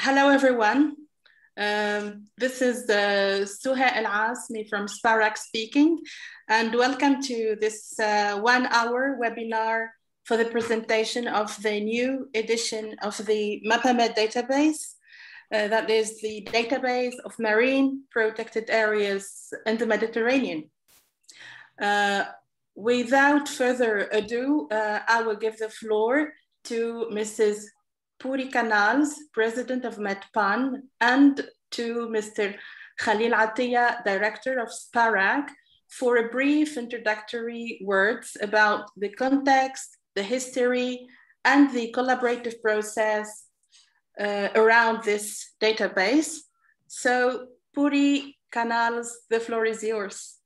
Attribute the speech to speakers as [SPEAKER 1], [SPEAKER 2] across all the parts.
[SPEAKER 1] hello, everyone. Um, this is uh, Suha El Asmi from SPARAC speaking, and welcome to this uh, one hour webinar for the presentation of the new edition of the MAPAMED database. Uh, that is the database of marine protected areas in the Mediterranean. Uh, without further ado, uh, I will give the floor to Mrs. Puri Canals, President of MedPan, and to Mr. Khalil Attia, Director of SPARAC, for a brief introductory words about the context, the history, and the collaborative process uh, around this database. So Puri Canals, the floor is yours.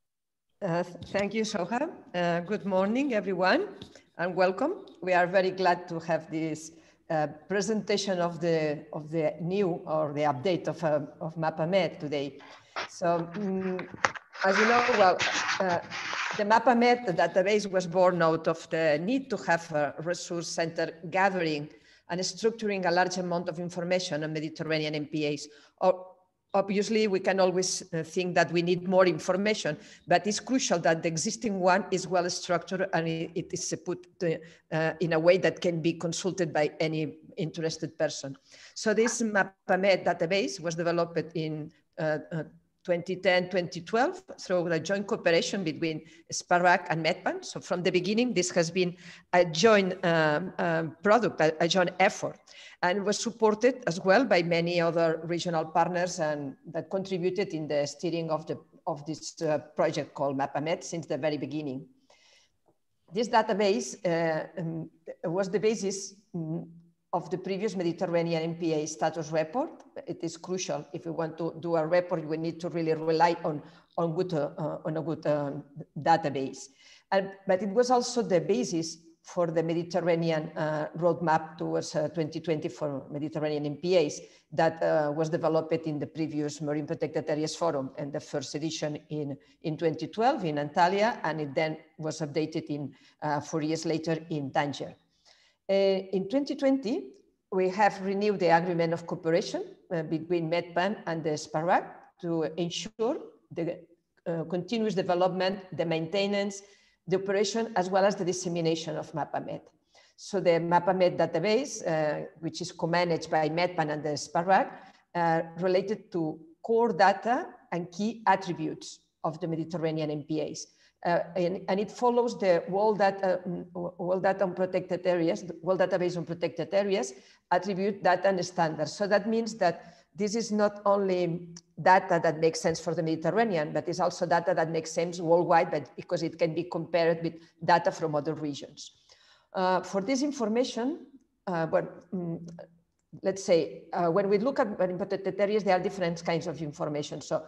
[SPEAKER 2] Uh, thank you, Soha. Uh, good morning, everyone, and welcome. We are very glad to have this presentation of the of the new or the update of uh, of MAPAMED today. So, um, as you know, well, uh, the MAPAMED database was born out of the need to have a resource center gathering and structuring a large amount of information on Mediterranean MPAs, or obviously we can always uh, think that we need more information, but it's crucial that the existing one is well structured and it is put uh, in a way that can be consulted by any interested person. So this MAPAMED database was developed in uh, 2010, 2012 through a joint cooperation between SPARAC and MedPan. So from the beginning, this has been a joint um, um, product, a, a, joint effort, and was supported as well by many other regional partners and that contributed in the steering of, the, of this uh, project called MAPAMED since the very beginning. This database uh, um, was the basis mm, of the previous Mediterranean MPA status report. It is crucial if we want to do a report, we need to really rely on, on, good, uh, on a good uh, database. And, but it was also the basis for the Mediterranean uh, roadmap towards 2020 uh, for Mediterranean MPAs that uh, was developed in the previous Marine Protected Areas Forum and the first edition in, in 2012 in Antalya, and it then was updated in uh, four years later in Tanger. Uh, in 2020, we have renewed the agreement of cooperation uh, between MedPan and the SPARAC to ensure the uh, continuous development, the maintenance, the operation, as well as the dissemination of MAPAMED. So the MAPAMED database, uh, which is co-managed by MedPan and the SPARAC, uh, related to core data and key attributes of the Mediterranean MPAs. Uh, and, and, it follows the World Data, mm, World Data on Protected Areas, World Database on Protected Areas, attribute data and standards. So that means that this is not only data that makes sense for the Mediterranean, but it's also data that makes sense worldwide, but because it can be compared with data from other regions. Uh, for this information, uh, but, um, let's say, uh, when we look at protected areas, there are different kinds of information. So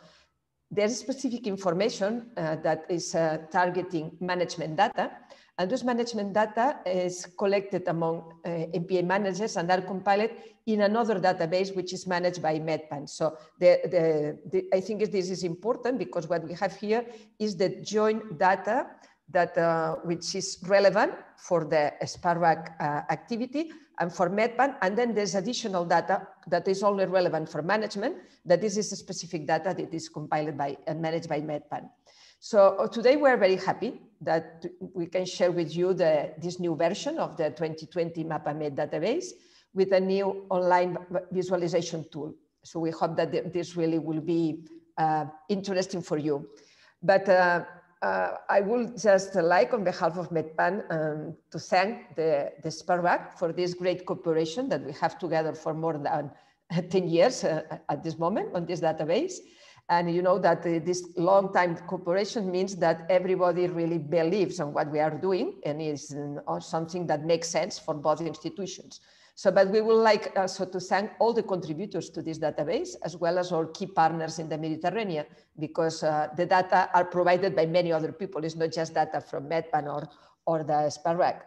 [SPEAKER 2] there's specific information uh, that is uh, targeting management data. And those management data is collected among uh, MPA managers and are compiled in another database, which is managed by MedPan. So the, the, the, I think this is important because what we have here is the joint data that uh, which is relevant for the SPARAC uh, activity and for MedPan. And then there's additional data that is only relevant for management, that this is a specific data that is compiled by and managed by MedPan. So uh, today we're very happy that we can share with you the, this new version of the 2020 MAPAMED database with a new online visualization tool. So we hope that this really will be uh, interesting for you. But uh, uh, I would just like on behalf of MedPan um, to thank the, the for this great cooperation that we have together for more than 10 years uh, at this moment on this database. And you know that uh, this long time cooperation means that everybody really believes on what we are doing and is uh, something that makes sense for both institutions. So, but we would like also to thank all the contributors to this database, as well as all key partners in the Mediterranean, because uh, the data are provided by many other people. It's not just data from MedPan or, or the SPARAC.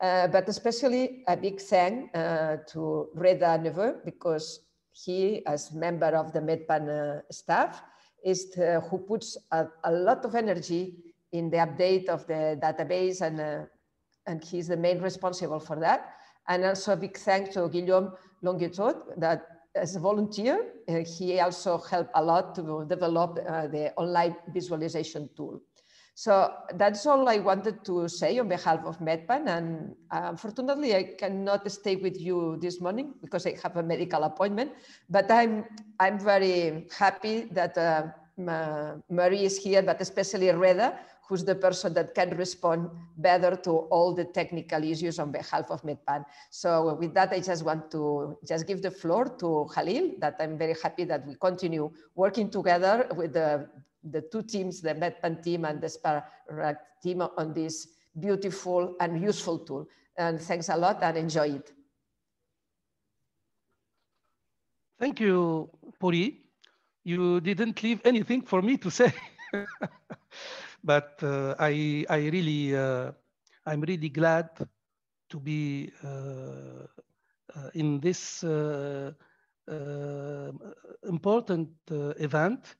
[SPEAKER 2] Uh, but especially a big thank uh, to Reda Neveu, because he, as member of the MedPan uh, staff, is the, who puts a, a, lot of energy in the update of the database and, uh, and he's the main responsible for that. And also a big thanks to Guillaume Longuetot that as a volunteer, uh, he also helped a lot to develop uh, the online visualization tool. So that's all I wanted to say on behalf of MedPan. And uh, unfortunately, I cannot stay with you this morning because I have a medical appointment. But I'm, I'm very happy that uh, Marie is here, but especially Reda, who's the person that can respond better to all the technical issues on behalf of MedPan. So with that, I just want to just give the floor to Khalil, that I'm very happy that we continue working together with the the two teams, the MedPan team and the SPARAC team on this beautiful and useful tool. And thanks a lot and enjoy it.
[SPEAKER 3] Thank you, Puri. You didn't leave anything for me to say. but uh, I, I really, uh, I'm really glad to be uh, uh in this uh, uh, important event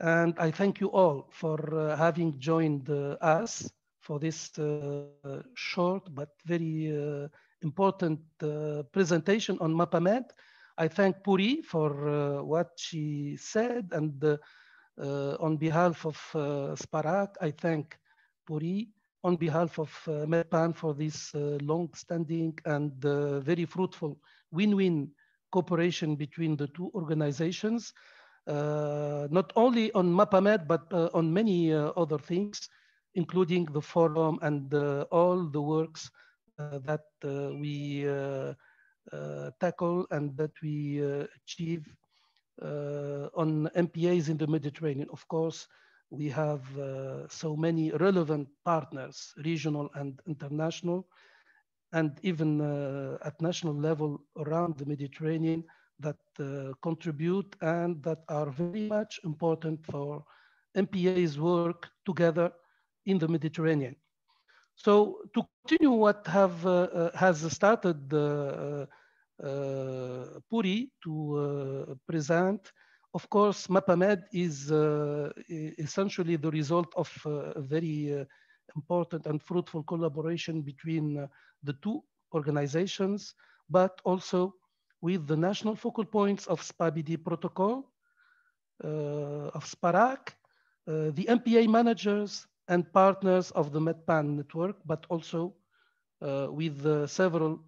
[SPEAKER 3] and I thank you all for having joined us for this short but very important presentation on MAPAMED. I thank Puri for uh, what she said and uh, uh, on behalf of uh, SPARAC, I thank Puri on behalf of MedPan for this long-standing and very fruitful win-win cooperation between the two organizations uh, not only on MAPAMED, but uh, on many uh, other things, including the forum and all the works that we tackle and that we achieve on MPAs in the Mediterranean. Of course, we have uh, so many relevant partners, regional and international, and even uh, at national level around the Mediterranean that uh, contribute and that are very much important for MPA's work together in the Mediterranean. So to continue what have, uh, uh has started uh, uh, Puri to present, of course, MAPAMED is essentially the result of a very important and fruitful collaboration between the two organizations, but also with the national focal points of SPABD protocol, uh, of SPARAC, uh, the MPA managers and partners of the MedPan network, but also uh, with several,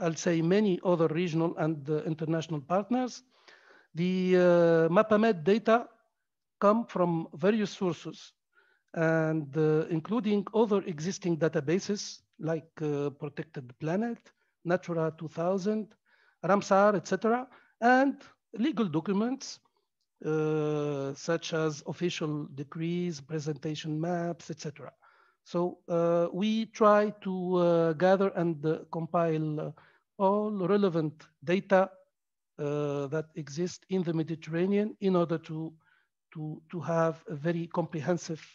[SPEAKER 3] I'll say many other regional and international partners. The MAPAMED data come from various sources and uh, including other existing databases like uh, Protected Planet, Natura 2000, Ramsar, etc., and legal documents uh, such as official decrees, presentation maps, etc. So uh, we try to uh, gather and uh, compile uh, all relevant data that exist in the Mediterranean in order to, to, to have a very comprehensive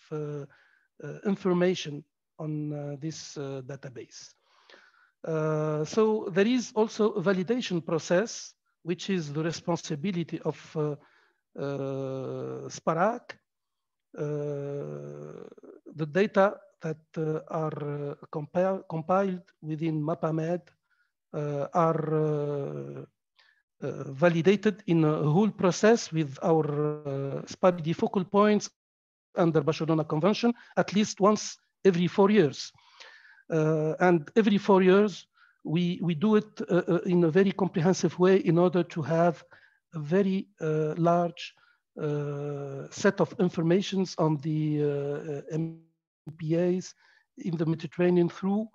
[SPEAKER 3] information on this database. So there is also a validation process, which is the responsibility of SPARAC. Uh, the data that uh, are compil compiled within MAPAMED are validated in a whole process with our uh, focal points under Barcelona Convention at least once every four years. Uh, and every four years, we, we do it uh, uh, in a very comprehensive way in order to have very large set of informations on the MPAs in the Mediterranean through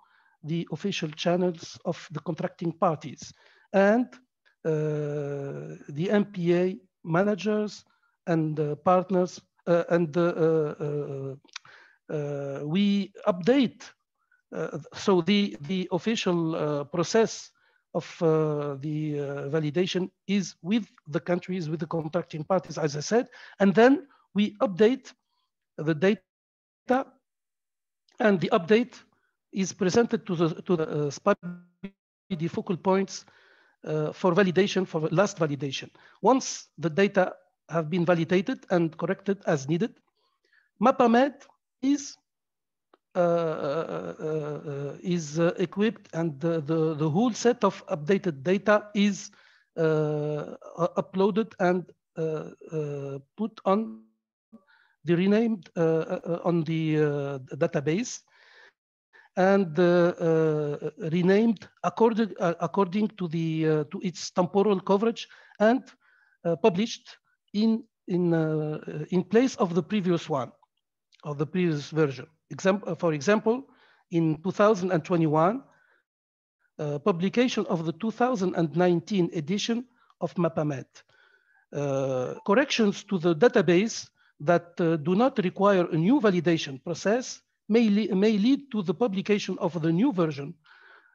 [SPEAKER 3] the official channels of the contracting parties. And uh, the MPA managers and uh, partners, uh, and we update uh, so the, the official uh, process of uh, the validation is with the countries, with the contracting parties, as I said, and then we update the data and the update is presented to the, to the uh, SPABD focal points uh, for validation, for last validation. Once the data have been validated and corrected as needed, MAPAMED is uh, uh, uh, Uh, uh, uh, is equipped and the, the, the, whole set of updated data is uploaded and put on the renamed on the database and uh, uh, renamed according, uh, according to, the, to its temporal coverage and published in, in, in place of the previous one, of the previous version. Example, for example, in 2021, uh, publication of the 2019 edition of MAPAMED. Uh, corrections to the database that uh, do not require a new validation process may, may lead to the publication of the new version.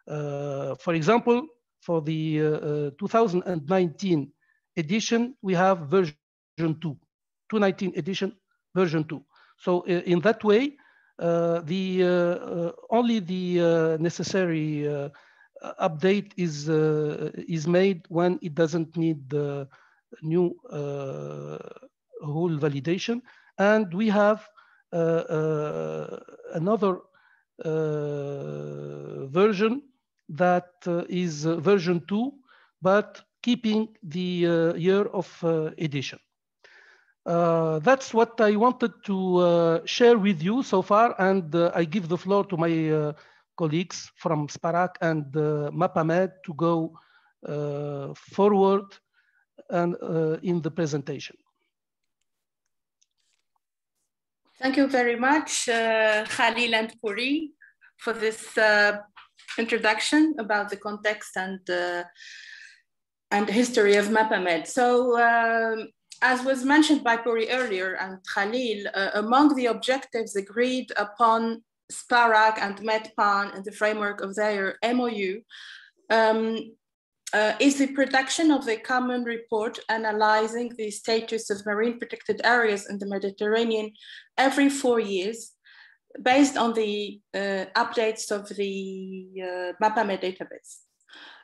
[SPEAKER 3] Uh, for example, for the uh, uh 2019 edition, we have version 2, 2019 edition, version 2. So uh, in that way, uh, Uh, the uh, uh, only the uh, necessary update is is made when it doesn't need the new whole validation, and we have uh, uh, another uh, version that is version two, but keeping the year of edition. Uh, that's what I wanted to uh, share with you so far, and uh, I give the floor to my colleagues from SPARAC and MAPAMED to go forward and in the presentation.
[SPEAKER 1] Thank you very much, uh, Khalil and Puri, for this uh, introduction about the context and uh, and history of MAPAMED. So, um, as was mentioned by Puri earlier and Khalil, uh, among the objectives agreed upon SPARAC and MEDPAN in the framework of their MOU um, uh, is the production of a common report analyzing the status of marine protected areas in the Mediterranean every four years based on the uh, updates of the uh, MAPAMED database.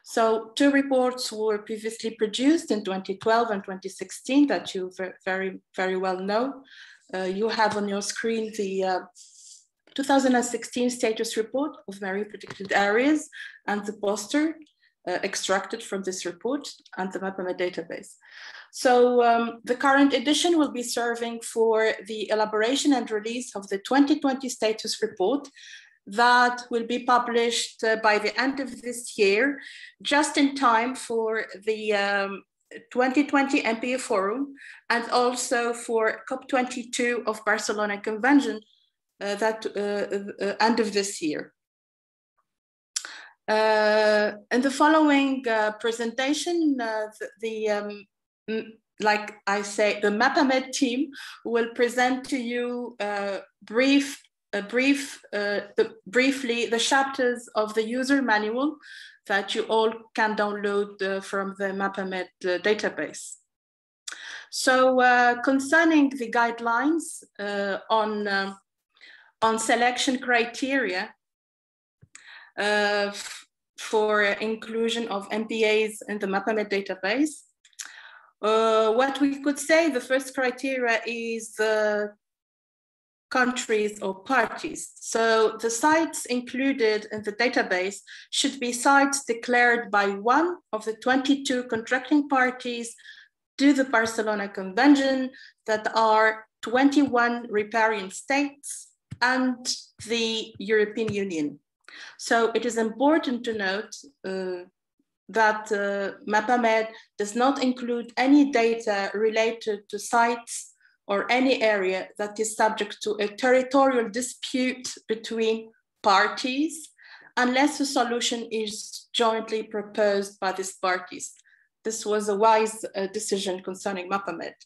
[SPEAKER 1] So two reports were previously produced in 2012 and 2016 that you very, very well know. Uh, you have on your screen the uh, 2016 status report of marine protected areas and the poster uh, extracted from this report and the MAPAMED database. So um, the current edition will be serving for the elaboration and release of the 2020 status report that will be published uh, by the end of this year, just in time for the um, 2020 MPA Forum and also for COP22 of Barcelona Convention uh, that uh, uh, end of this year. Uh, in the following uh, presentation, the, the um, like I say, the MAPAMED team will present to you uh, brief, brief, uh, the, briefly the chapters of the user manual that you all can download uh, from the MAPAMED database. So concerning the guidelines on, on selection criteria, uh, for inclusion of MPAs in the MAPAMED database. Uh, what we could say, the first criteria is the countries or parties. So the sites included in the database should be sites declared by one of the 22 contracting parties to the Barcelona Convention that are 21 riparian states and the European Union. So it is important to note uh, that uh, MAPAMED does not include any data related to sites or any area that is subject to a territorial dispute between parties unless a solution is jointly proposed by these parties. This was a wise uh, decision concerning MAPAMED.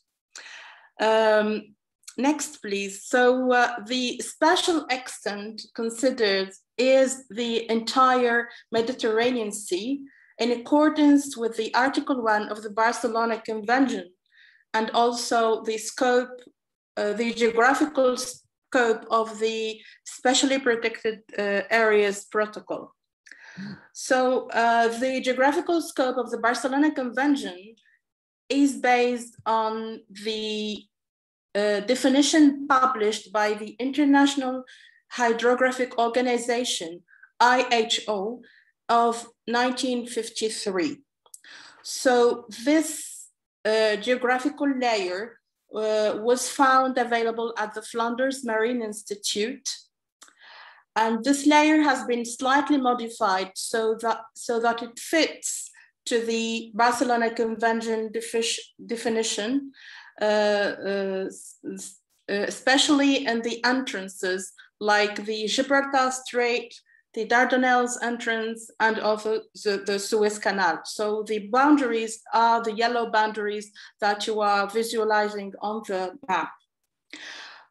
[SPEAKER 1] Um, next, please. So uh, the spatial extent considered is the entire Mediterranean Sea in accordance with the Article 1 of the Barcelona Convention and also the scope, uh, the geographical scope of the Specially Protected uh, Areas Protocol. So uh, the geographical scope of the Barcelona Convention is based on the uh, definition published by the International Hydrographic Organization, IHO, of 1953. So this geographical layer uh, was found available at the Flanders Marine Institute. And this layer has been slightly modified so that, so that it fits to the Barcelona Convention definition, uh, uh, especially in the entrances like the Gibraltar Strait, the Dardanelles entrance, and also the, the Suez Canal. So the boundaries are the yellow boundaries that you are visualizing on the map.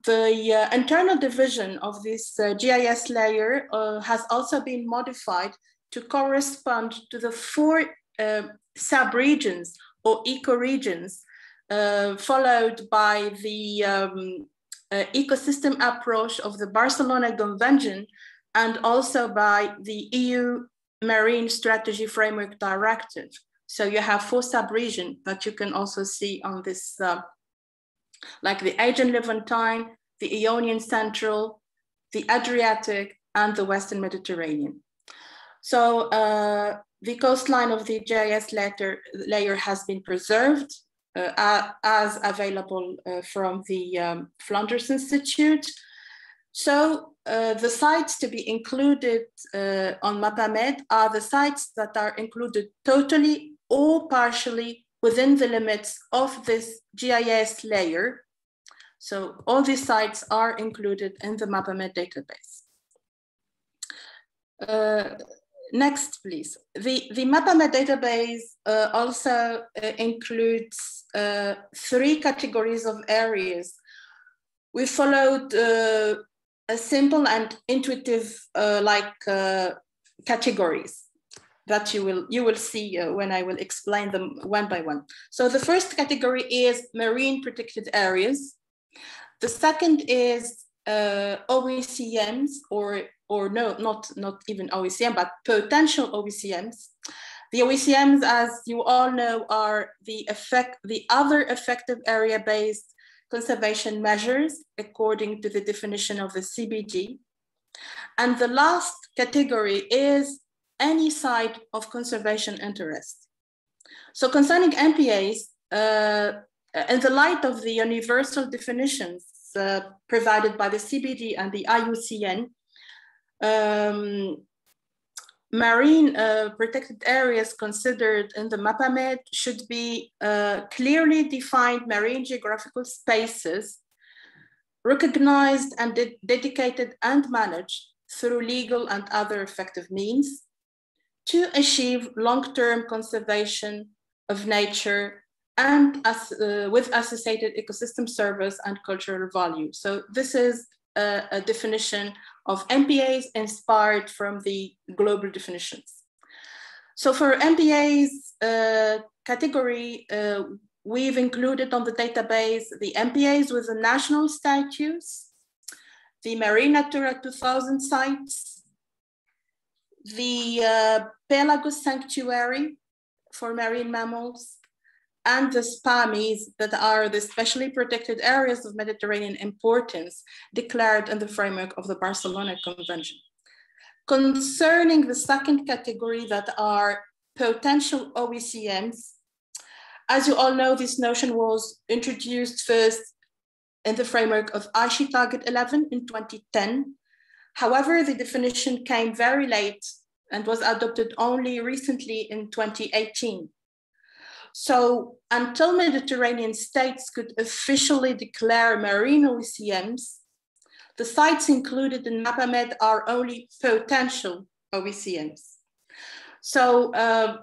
[SPEAKER 1] The uh, internal division of this uh, GIS layer uh, has also been modified to correspond to the four uh, sub-regions or ecoregions uh, followed by the um, uh, ecosystem approach of the Barcelona Convention and also by the EU Marine Strategy Framework Directive. So you have four sub-regions that you can also see on this, uh, like the Aegean Levantine, the Ionian Central, the Adriatic, and the Western Mediterranean. So uh, the coastline of the GIS layer, layer has been preserved uh, as available uh, from the um, Flanders Institute. So uh, the sites to be included uh, on MAPAMED are the sites that are included totally or partially within the limits of this GIS layer. So all these sites are included in the MAPAMED database. Uh, next, please. The, the MAPAMED database uh, also uh, includes uh, three categories of areas. We followed uh, a simple and intuitive uh, like uh, categories that you will you will see when I will explain them one by one. So the first category is marine protected areas. The second is OECMs or or no, not, not even OECM, but potential OECMs. The OECMs, as you all know, are the, effect, the other effective area-based conservation measures according to the definition of the CBD. And the last category is any site of conservation interest. So concerning MPAs, uh, in the light of the universal definitions uh, provided by the CBD and the IUCN, um, marine uh, protected areas considered in the MAPAMED should be uh, clearly defined marine geographical spaces recognized and de dedicated and managed through legal and other effective means to achieve long-term conservation of nature and as, uh, with associated ecosystem service and cultural value. So this is a, a definition of MPAs inspired from the global definitions. So for MPAs uh, category, uh, we've included on the database the MPAs with the national status, the Marine Natura 2000 sites, the uh, Pelagos Sanctuary for marine mammals, and the SPAMIs that are the specially protected areas of Mediterranean importance declared in the framework of the Barcelona Convention. Concerning the second category that are potential OECMs, as you all know, this notion was introduced first in the framework of Aichi Target 11 in 2010. However, the definition came very late and was adopted only recently in 2018. So until Mediterranean states could officially declare marine OECMs, the sites included in MAPAMED are only potential OECMs. So, uh,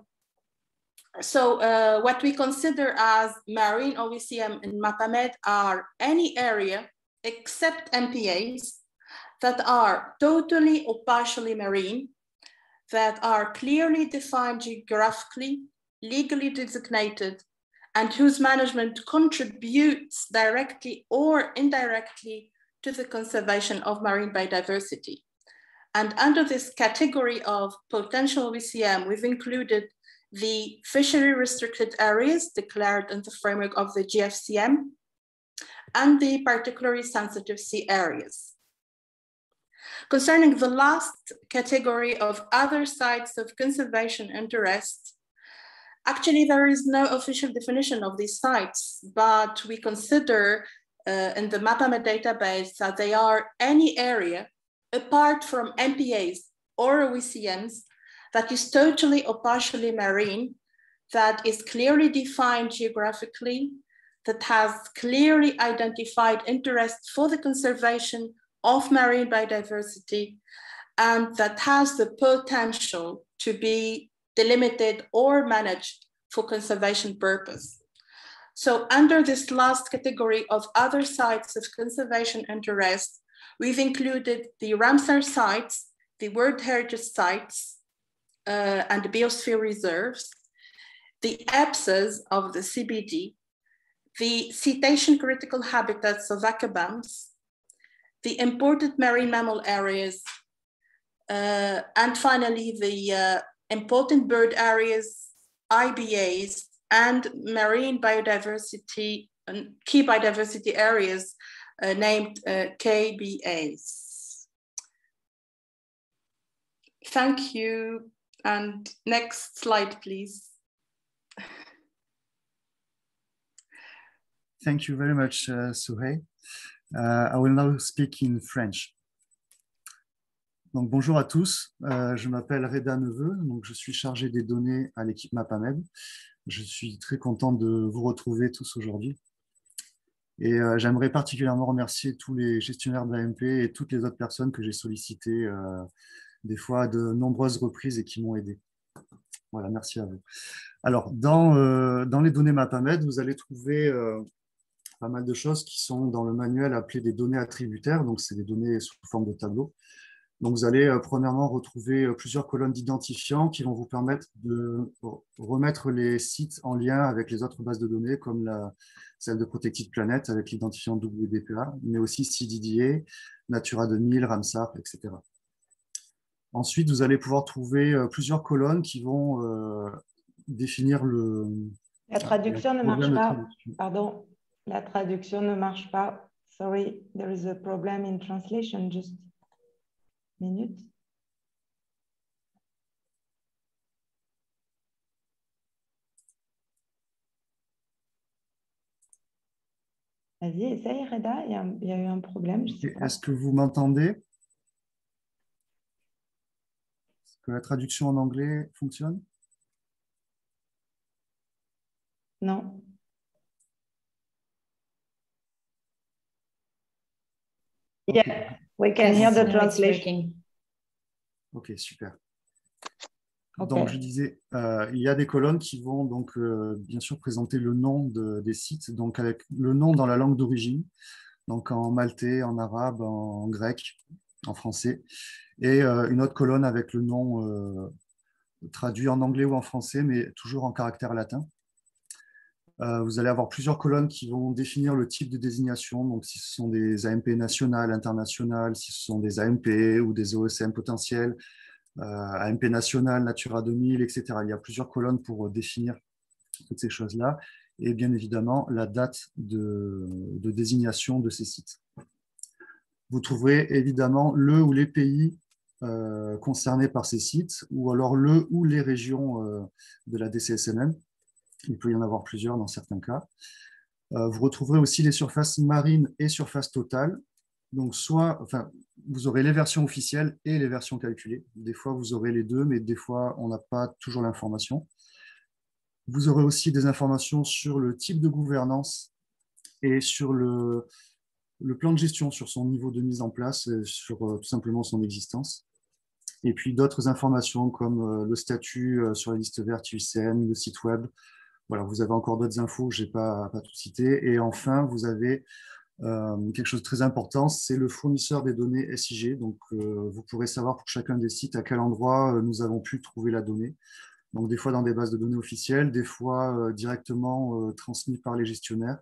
[SPEAKER 1] so uh, what we consider as marine OECM in MAPAMED are any area except MPAs that are totally or partially marine, that are clearly defined geographically legally designated and whose management contributes directly or indirectly to the conservation of marine biodiversity. And under this category of potential OECM, we've included the fishery restricted areas declared in the framework of the GFCM and the particularly sensitive sea areas. Concerning the last category of other sites of conservation interest, Actually, there is no official definition of these sites, but we consider uh, in the MAPAMED database that they are any area apart from MPAs or OECMs that is totally or partially marine, that is clearly defined geographically, that has clearly identified interests for the conservation of marine biodiversity, and that has the potential to be delimited or managed for conservation purpose. So under this last category of other sites of conservation interest, we've included the Ramsar sites, the World Heritage sites, uh, and the biosphere reserves, the EBSAs of the CBD, the cetacean critical habitats of ACCOBAMS, the important marine mammal areas, uh, and finally the uh, important bird areas, IBAs, and marine biodiversity, key biodiversity areas uh, named uh, KBAs. Thank you. And next slide, please.
[SPEAKER 4] Thank you very much, uh, Souhei. Uh, I will now speak in French. Donc, bonjour à tous, euh, je m'appelle Reda Neveu, donc je suis chargé des données à l'équipe MAPAMED. Je suis très content de vous retrouver tous aujourd'hui. Et euh, j'aimerais particulièrement remercier tous les gestionnaires de l'AMP et toutes les autres personnes que j'ai sollicitées euh, des fois à de nombreuses reprises et qui m'ont aidé. Voilà, merci à vous. Alors, dans, dans les données MAPAMED, vous allez trouver pas mal de choses qui sont dans le manuel appelé des données attributaires, donc c'est des données sous forme de tableau. Donc, vous allez euh, premièrement retrouver euh, plusieurs colonnes d'identifiants qui vont vous permettre de remettre les sites en lien avec les autres bases de données, comme la, celle de Protected Planet avec l'identifiant WDPA, mais aussi CDDA, Natura 2000, Ramsar, etc. Ensuite, vous allez pouvoir trouver euh, plusieurs colonnes qui vont euh, définir le...
[SPEAKER 5] La traduction ne marche pas. Pardon, la traduction ne marche pas. Sorry, there is a problem in translation. Just minute. Vas-y, essaye, Reda. Il y, a, il y, a, eu un problème.
[SPEAKER 4] Est-ce que vous m'entendez? Est-ce que la traduction en anglais fonctionne?
[SPEAKER 5] Non. Yeah, we can hear the translation.
[SPEAKER 4] Ok, super. Okay. Donc, je disais, euh, il y a des colonnes qui vont donc euh, bien sûr présenter le nom de, des sites, donc avec le nom dans la langue d'origine, donc en maltais, en arabe, en grec, en français, et euh, une autre colonne avec le nom euh, traduit en anglais ou en français, mais toujours en caractère latin. Euh, vous allez avoir plusieurs colonnes qui vont définir le type de désignation, donc si ce sont des AMP nationales, internationales, si ce sont des AMP ou des OSM potentiels, euh, AMP national, Natura 2000, etc. Il y a plusieurs colonnes pour définir toutes ces choses-là et bien évidemment la date de, désignation de ces sites. Vous trouverez évidemment le ou les pays euh, concernés par ces sites ou alors le ou les régions euh, de la DCSMM. Il peut y en avoir plusieurs dans certains cas. Euh, vous retrouverez aussi les surfaces marines et surfaces totales. Donc, soit, enfin, vous aurez les versions officielles et les versions calculées. Des fois, vous aurez les deux, mais des fois, on n'a pas toujours l'information. Vous aurez aussi des informations sur le type de gouvernance et sur le, plan de gestion, sur son niveau de mise en place, sur euh, tout simplement son existence. Et puis d'autres informations comme euh, le statut sur la liste verte UCN, le site web, vous avez encore d'autres infos, je n'ai pas, tout cité. Et enfin, vous avez euh, quelque chose de très important, c'est le fournisseur des données SIG. Donc, euh, vous pourrez savoir pour chacun des sites à quel endroit euh, nous avons pu trouver la donnée. Donc, des fois dans des bases de données officielles, des fois directement transmises par les gestionnaires.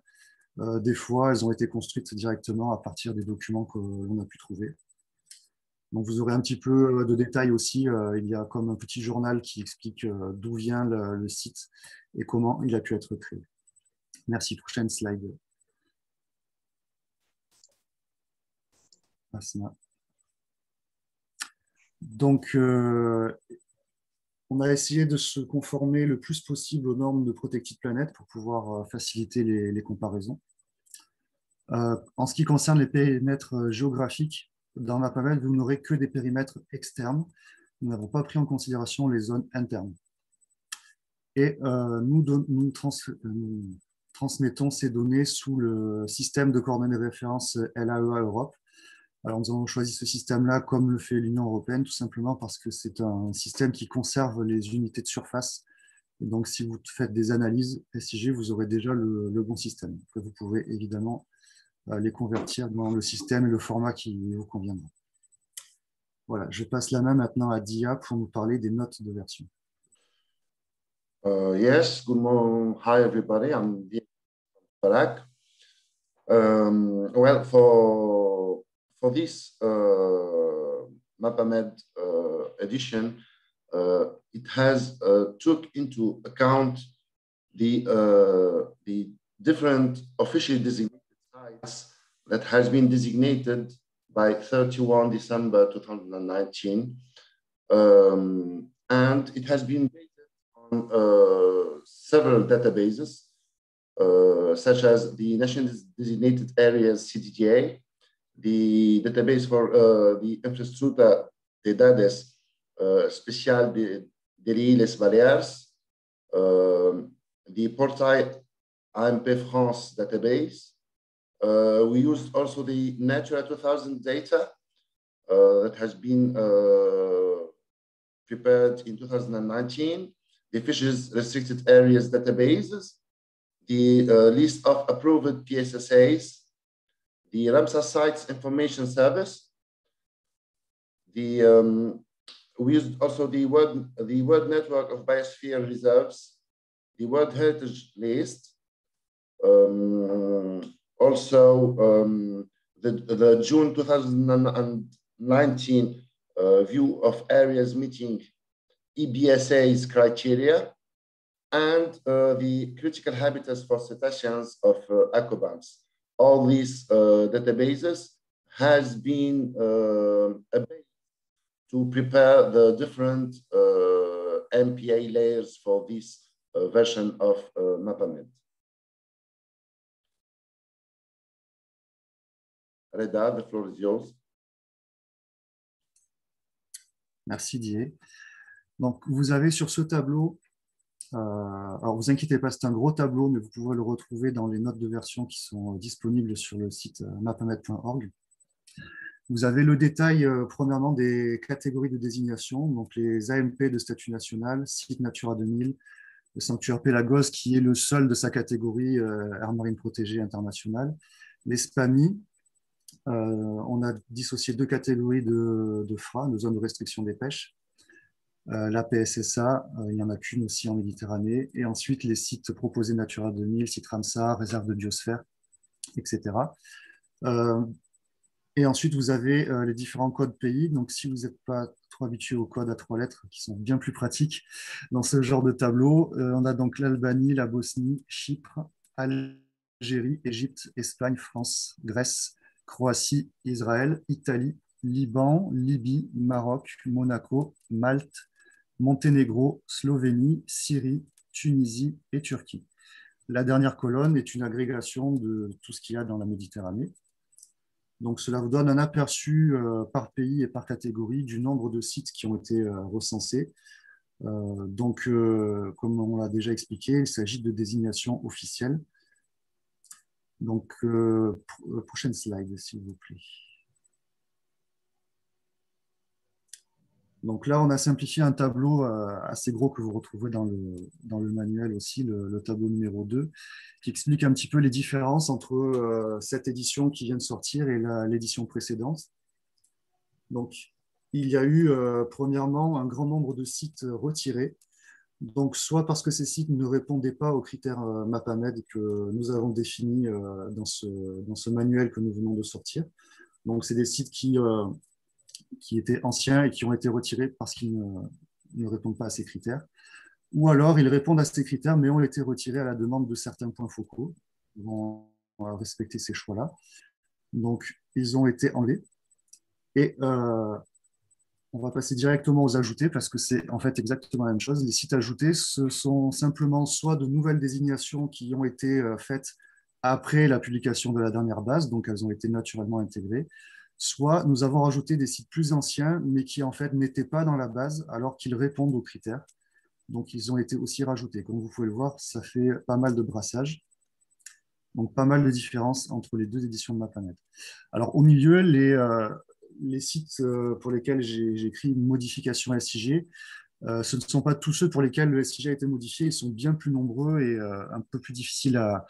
[SPEAKER 4] Des fois, elles ont été construites directement à partir des documents que l'on a pu trouver. Donc, vous aurez un petit peu de détails aussi. il y a comme un petit journal qui explique d'où vient le, site et comment il a pu être créé. Merci. Prochaine slide. Donc, euh, on a essayé de se conformer le plus possible aux normes de Protected Planet pour pouvoir faciliter les, comparaisons. en ce qui concerne les périmètres géographiques, dans MapAmel, vous n'aurez que des périmètres externes. Nous n'avons pas pris en considération les zones internes. Et nous, nous, transmettons ces données sous le système de coordonnées de référence LAEA Europe. Alors, nous avons choisi ce système-là comme le fait l'Union européenne, tout simplement parce que c'est un système qui conserve les unités de surface. Et donc, si vous faites des analyses SIG, vous aurez déjà le, bon système. vous pouvez évidemment euh, les convertir dans le système et le format qui vous conviendra. Voilà, je passe la main maintenant à Dia pour nous parler des notes de version.
[SPEAKER 6] Uh, yes, good morning. Hi, everybody. I'm Dia Barak. Um, well, for, for this uh, MapAmed uh, edition, uh, it has took into account the, the different officially designated that has been designated by 31 December 2019. Um, and it has been based on uh, several databases, uh, such as the National Designated Areas CDDA, the database for uh, the Infraestructura de Dades uh, Special de, de Illes Baleares, um, the Portail AMP France database, uh, we used also the Natura 2000 data uh, that has been uh, prepared in 2019, the fishes restricted areas databases, the uh, list of approved PSSAs, the Ramsar Sites Information Service, the um, we used also the World, the World Network of Biosphere Reserves, the World Heritage List, um, also um, the, the June 2019 uh, view of areas meeting EBSA's criteria and uh, the critical habitats for cetaceans of uh. All these uh, databases has been uh, a base to prepare the different uh, MPA layers for this uh, version of uh, MapAmed. Reda, the floor is yours.
[SPEAKER 4] Merci Didier. Donc vous avez sur ce tableau, euh, alors vous inquiétez pas, c'est un gros tableau, mais vous pouvez le retrouver dans les notes de version qui sont disponibles sur le site euh, mapamed.org. Vous avez le détail, euh, premièrement, des catégories de désignation, donc les AMP de statut national, site Natura 2000, le sanctuaire Pélagos, qui est le seul de sa catégorie euh, aire marine protégée internationale, les SPAMI, euh, on a dissocié deux catégories de, de FRA, de zones de restriction des pêches. Euh, la PSSA, euh, il n'y en a qu'une aussi en Méditerranée. Et ensuite, les sites proposés Natura 2000, site Ramsar, réserve de biosphère, etc. et ensuite, vous avez les différents codes pays. Donc, si vous n'êtes pas trop habitué aux codes à trois lettres, qui sont bien plus pratiques dans ce genre de tableau, on a donc l'Albanie, la Bosnie, Chypre, Algérie, Égypte, Espagne, France, Grèce, Croatie, Israël, Italie, Liban, Libye, Maroc, Monaco, Malte, Monténégro, Slovénie, Syrie, Tunisie et Turquie. La dernière colonne est une agrégation de tout ce qu'il y a dans la Méditerranée. Donc cela vous donne un aperçu euh, par pays et par catégorie du nombre de sites qui ont été euh, recensés. Euh, donc, comme on l'a déjà expliqué, il s'agit de désignations officielles. Donc, euh, euh, prochaine slide, s'il vous plaît. Donc là, on a simplifié un tableau euh, assez gros que vous retrouvez dans le, dans le manuel aussi, le, tableau numéro 2, qui explique un petit peu les différences entre cette édition qui vient de sortir et l'édition précédente. Donc, il y a eu, premièrement, un grand nombre de sites retirés donc, soit parce que ces sites ne répondaient pas aux critères euh, MapAmed que nous avons définis euh, dans ce, dans ce manuel que nous venons de sortir. Donc, c'est des sites qui, euh, qui étaient anciens et qui ont été retirés parce qu'ils ne, répondent pas à ces critères. Ou alors, ils répondent à ces critères, mais ont été retirés à la demande de certains points focaux. Ils vont respecter ces choix-là. Donc, ils ont été enlevés. Et on va passer directement aux ajoutés parce que c'est en fait exactement la même chose. Les sites ajoutés, ce sont simplement soit de nouvelles désignations qui ont été euh, faites après la publication de la dernière base, donc elles ont été naturellement intégrées, soit nous avons rajouté des sites plus anciens, mais qui en fait n'étaient pas dans la base alors qu'ils répondent aux critères. Donc ils ont été aussi rajoutés. Comme vous pouvez le voir, ça fait pas mal de brassage. Donc pas mal de différences entre les deux éditions de MapAnet. Alors au milieu, les, euh, les sites euh, pour lesquels j'ai écrit modification SIG, euh, ce ne sont pas tous ceux pour lesquels le SIG a été modifié, ils sont bien plus nombreux et euh, un peu plus difficiles à,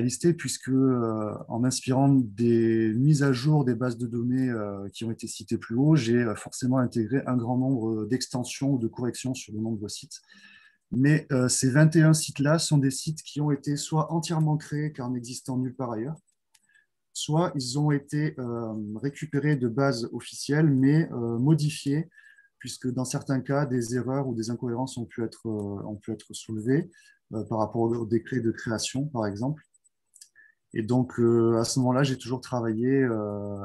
[SPEAKER 4] lister, puisque en m'inspirant des mises à jour des bases de données qui ont été citées plus haut, j'ai forcément intégré un grand nombre d'extensions ou de corrections sur de sites. Mais ces 21 sites-là sont des sites qui ont été soit entièrement créés car n'existant nulle part ailleurs, soit ils ont été euh, récupérés de bases officielles, mais euh, modifiés, puisque dans certains cas, des erreurs ou des incohérences ont pu être, euh, ont pu être soulevées par rapport au décret de création, par exemple. Et donc, à ce moment-là, j'ai toujours travaillé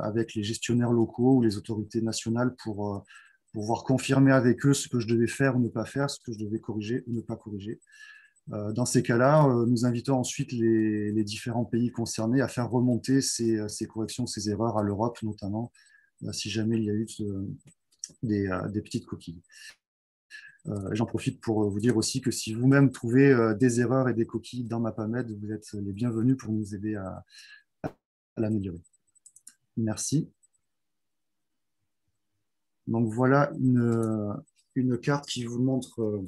[SPEAKER 4] avec les gestionnaires locaux ou les autorités nationales pour pouvoir confirmer avec eux ce que je devais faire ou ne pas faire, ce que je devais corriger ou ne pas corriger. Euh, dans ces cas-là, euh, nous invitons ensuite les, différents pays concernés à faire remonter ces, corrections, ces erreurs à l'Europe, notamment euh, si jamais il y a eu des, petites coquilles. J'en profite pour vous dire aussi que si vous-même trouvez des erreurs et des coquilles dans MapAmed, vous êtes les bienvenus pour nous aider à, l'améliorer. Merci. Donc voilà une, carte qui vous montre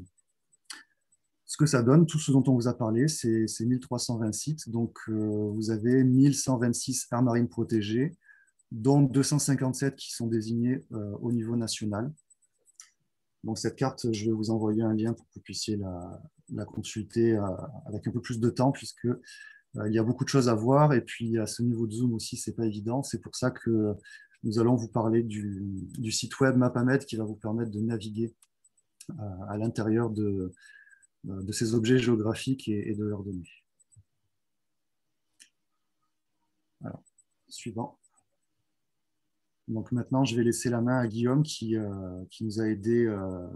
[SPEAKER 4] ce que ça donne, tout ce dont on vous a parlé, c'est 1320 sites. Donc, euh, vous avez 1126 aires marines protégées, dont 257 qui sont désignés euh, au niveau national. Donc, cette carte, je vais vous envoyer un lien pour que vous puissiez la, consulter euh, avec un peu plus de temps, puisque il y a beaucoup de choses à voir. Et puis, à ce niveau de Zoom aussi, ce n'est pas évident. C'est pour ça que nous allons vous parler du, du site web MapAmed qui va vous permettre de naviguer à l'intérieur de, euh, de ces objets géographiques et, de leurs données. Alors, suivant. Donc maintenant, je vais laisser la main à Guillaume qui, euh, qui nous a aidé euh,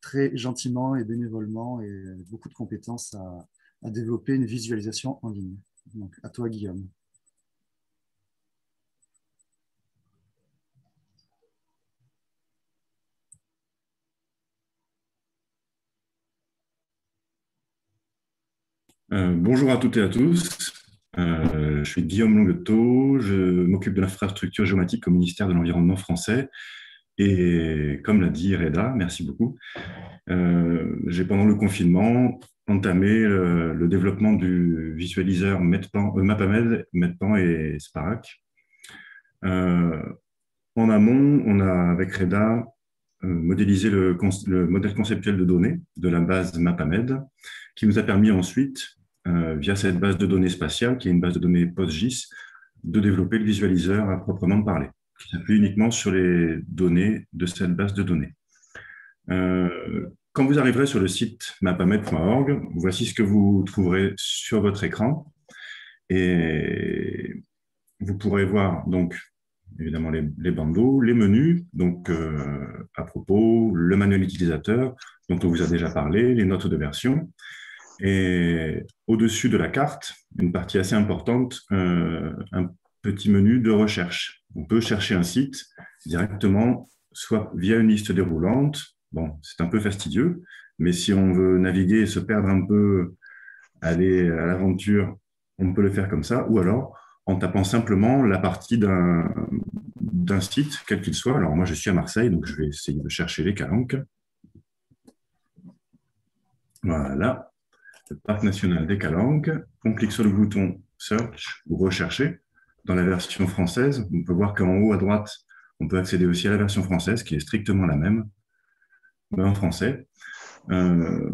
[SPEAKER 4] très gentiment et bénévolement et beaucoup de compétences à, à développer une visualisation en ligne. Donc à toi, Guillaume.
[SPEAKER 7] Euh, bonjour à toutes et à tous. Euh, je suis Guillaume Longueteau, je m'occupe de l'infrastructure géomatique au ministère de l'Environnement français. Et comme l'a dit Reda, merci beaucoup, euh, j'ai pendant le confinement entamé le, développement du visualiseur MapAmed, Medpan et Sparac. en amont, on a avec Reda modélisé le, le, modèle conceptuel de données de la base MapAmed, qui nous a permis ensuite euh, via cette base de données spatiale, qui est une base de données PostGIS, de développer le visualiseur à proprement parler, qui s'appuie uniquement sur les données de cette base de données. Euh, quand vous arriverez sur le site mapamed.org, voici ce que vous trouverez sur votre écran. Et vous pourrez voir donc évidemment les, bandeaux, les menus, donc euh, à propos, le manuel utilisateur dont on vous a déjà parlé, les notes de version, et au-dessus de la carte, une partie assez importante, euh, un petit menu de recherche. On peut chercher un site directement, soit via une liste déroulante. Bon, c'est un peu fastidieux, mais si on veut naviguer et se perdre un peu, aller à l'aventure, on peut le faire comme ça, ou alors en tapant simplement la partie d'un site, quel qu'il soit. Alors moi, je suis à Marseille, donc je vais essayer de chercher les calanques. Voilà le parc national des Calanques. On clique sur le bouton Search ou Rechercher. Dans la version française, on peut voir qu'en haut à droite, on peut accéder aussi à la version française qui est strictement la même, mais en français. Euh,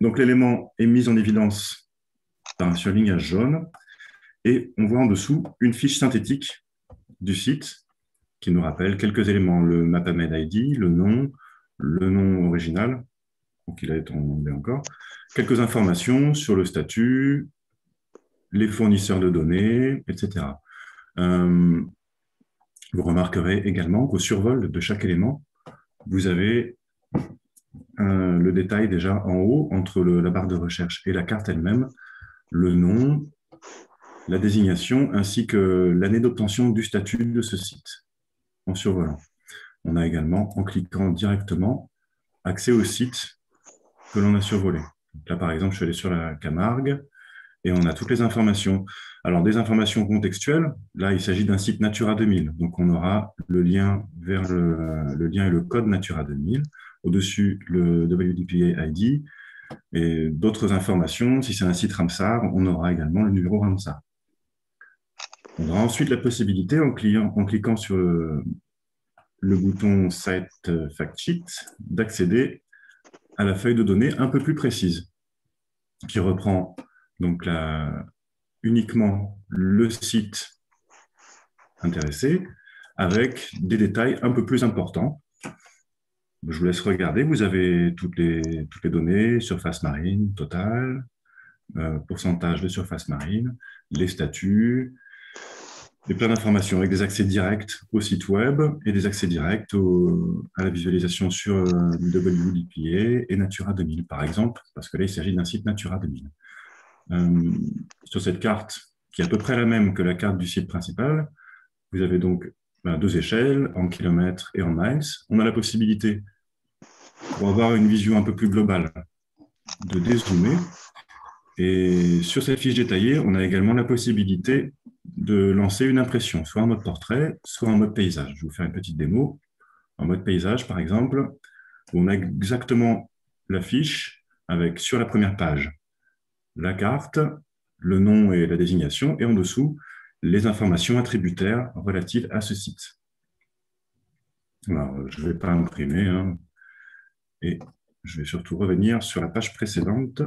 [SPEAKER 7] donc l'élément est mis en évidence par un surlignage jaune et on voit en dessous une fiche synthétique du site qui nous rappelle quelques éléments, le MapAmed ID, le nom, le nom original, donc il a été en encore, quelques informations sur le statut, les fournisseurs de données, etc. Euh, vous remarquerez également qu'au survol de chaque élément, vous avez le détail déjà en haut, entre la barre de recherche et la carte elle-même, le nom, la désignation, ainsi que l'année d'obtention du statut de ce site en survolant. On a également, en cliquant directement, accès au site que l'on a survolé. là, par exemple, je suis allé sur la Camargue et on a toutes les informations. Alors, des informations contextuelles, là, il s'agit d'un site Natura 2000. Donc, on aura le lien vers le, lien et le code Natura 2000. Au-dessus, le WDPA ID et d'autres informations. Si c'est un site Ramsar, on aura également le numéro Ramsar. On aura ensuite la possibilité, en, en cliquant sur le, le bouton Site Fact Sheet, d'accéder à la feuille de données un peu plus précise, qui reprend donc uniquement le site intéressé, avec des détails un peu plus importants. Je vous laisse regarder, vous avez toutes les, toutes les données, surface marine totale, euh, pourcentage de surface marine, les statuts, et plein d'informations avec des accès directs au site web et des accès directs à la visualisation sur euh, et Natura 2000, par exemple, parce que là, il s'agit d'un site Natura 2000. Euh, sur cette carte, qui est à peu près la même que la carte du site principal, vous avez donc ben, deux échelles, en kilomètres et en miles. On a la possibilité, pour avoir une vision un peu plus globale, de dézoomer. Et sur cette fiche détaillée, on a également la possibilité de lancer une impression, soit en mode portrait, soit en mode paysage. Je vais vous faire une petite démo. En mode paysage, par exemple, on a exactement la fiche avec sur la première page la carte, le nom et la désignation, et en dessous, les informations attributaires relatives à ce site. Alors, je ne vais pas imprimer, hein. et je vais surtout revenir sur la page précédente.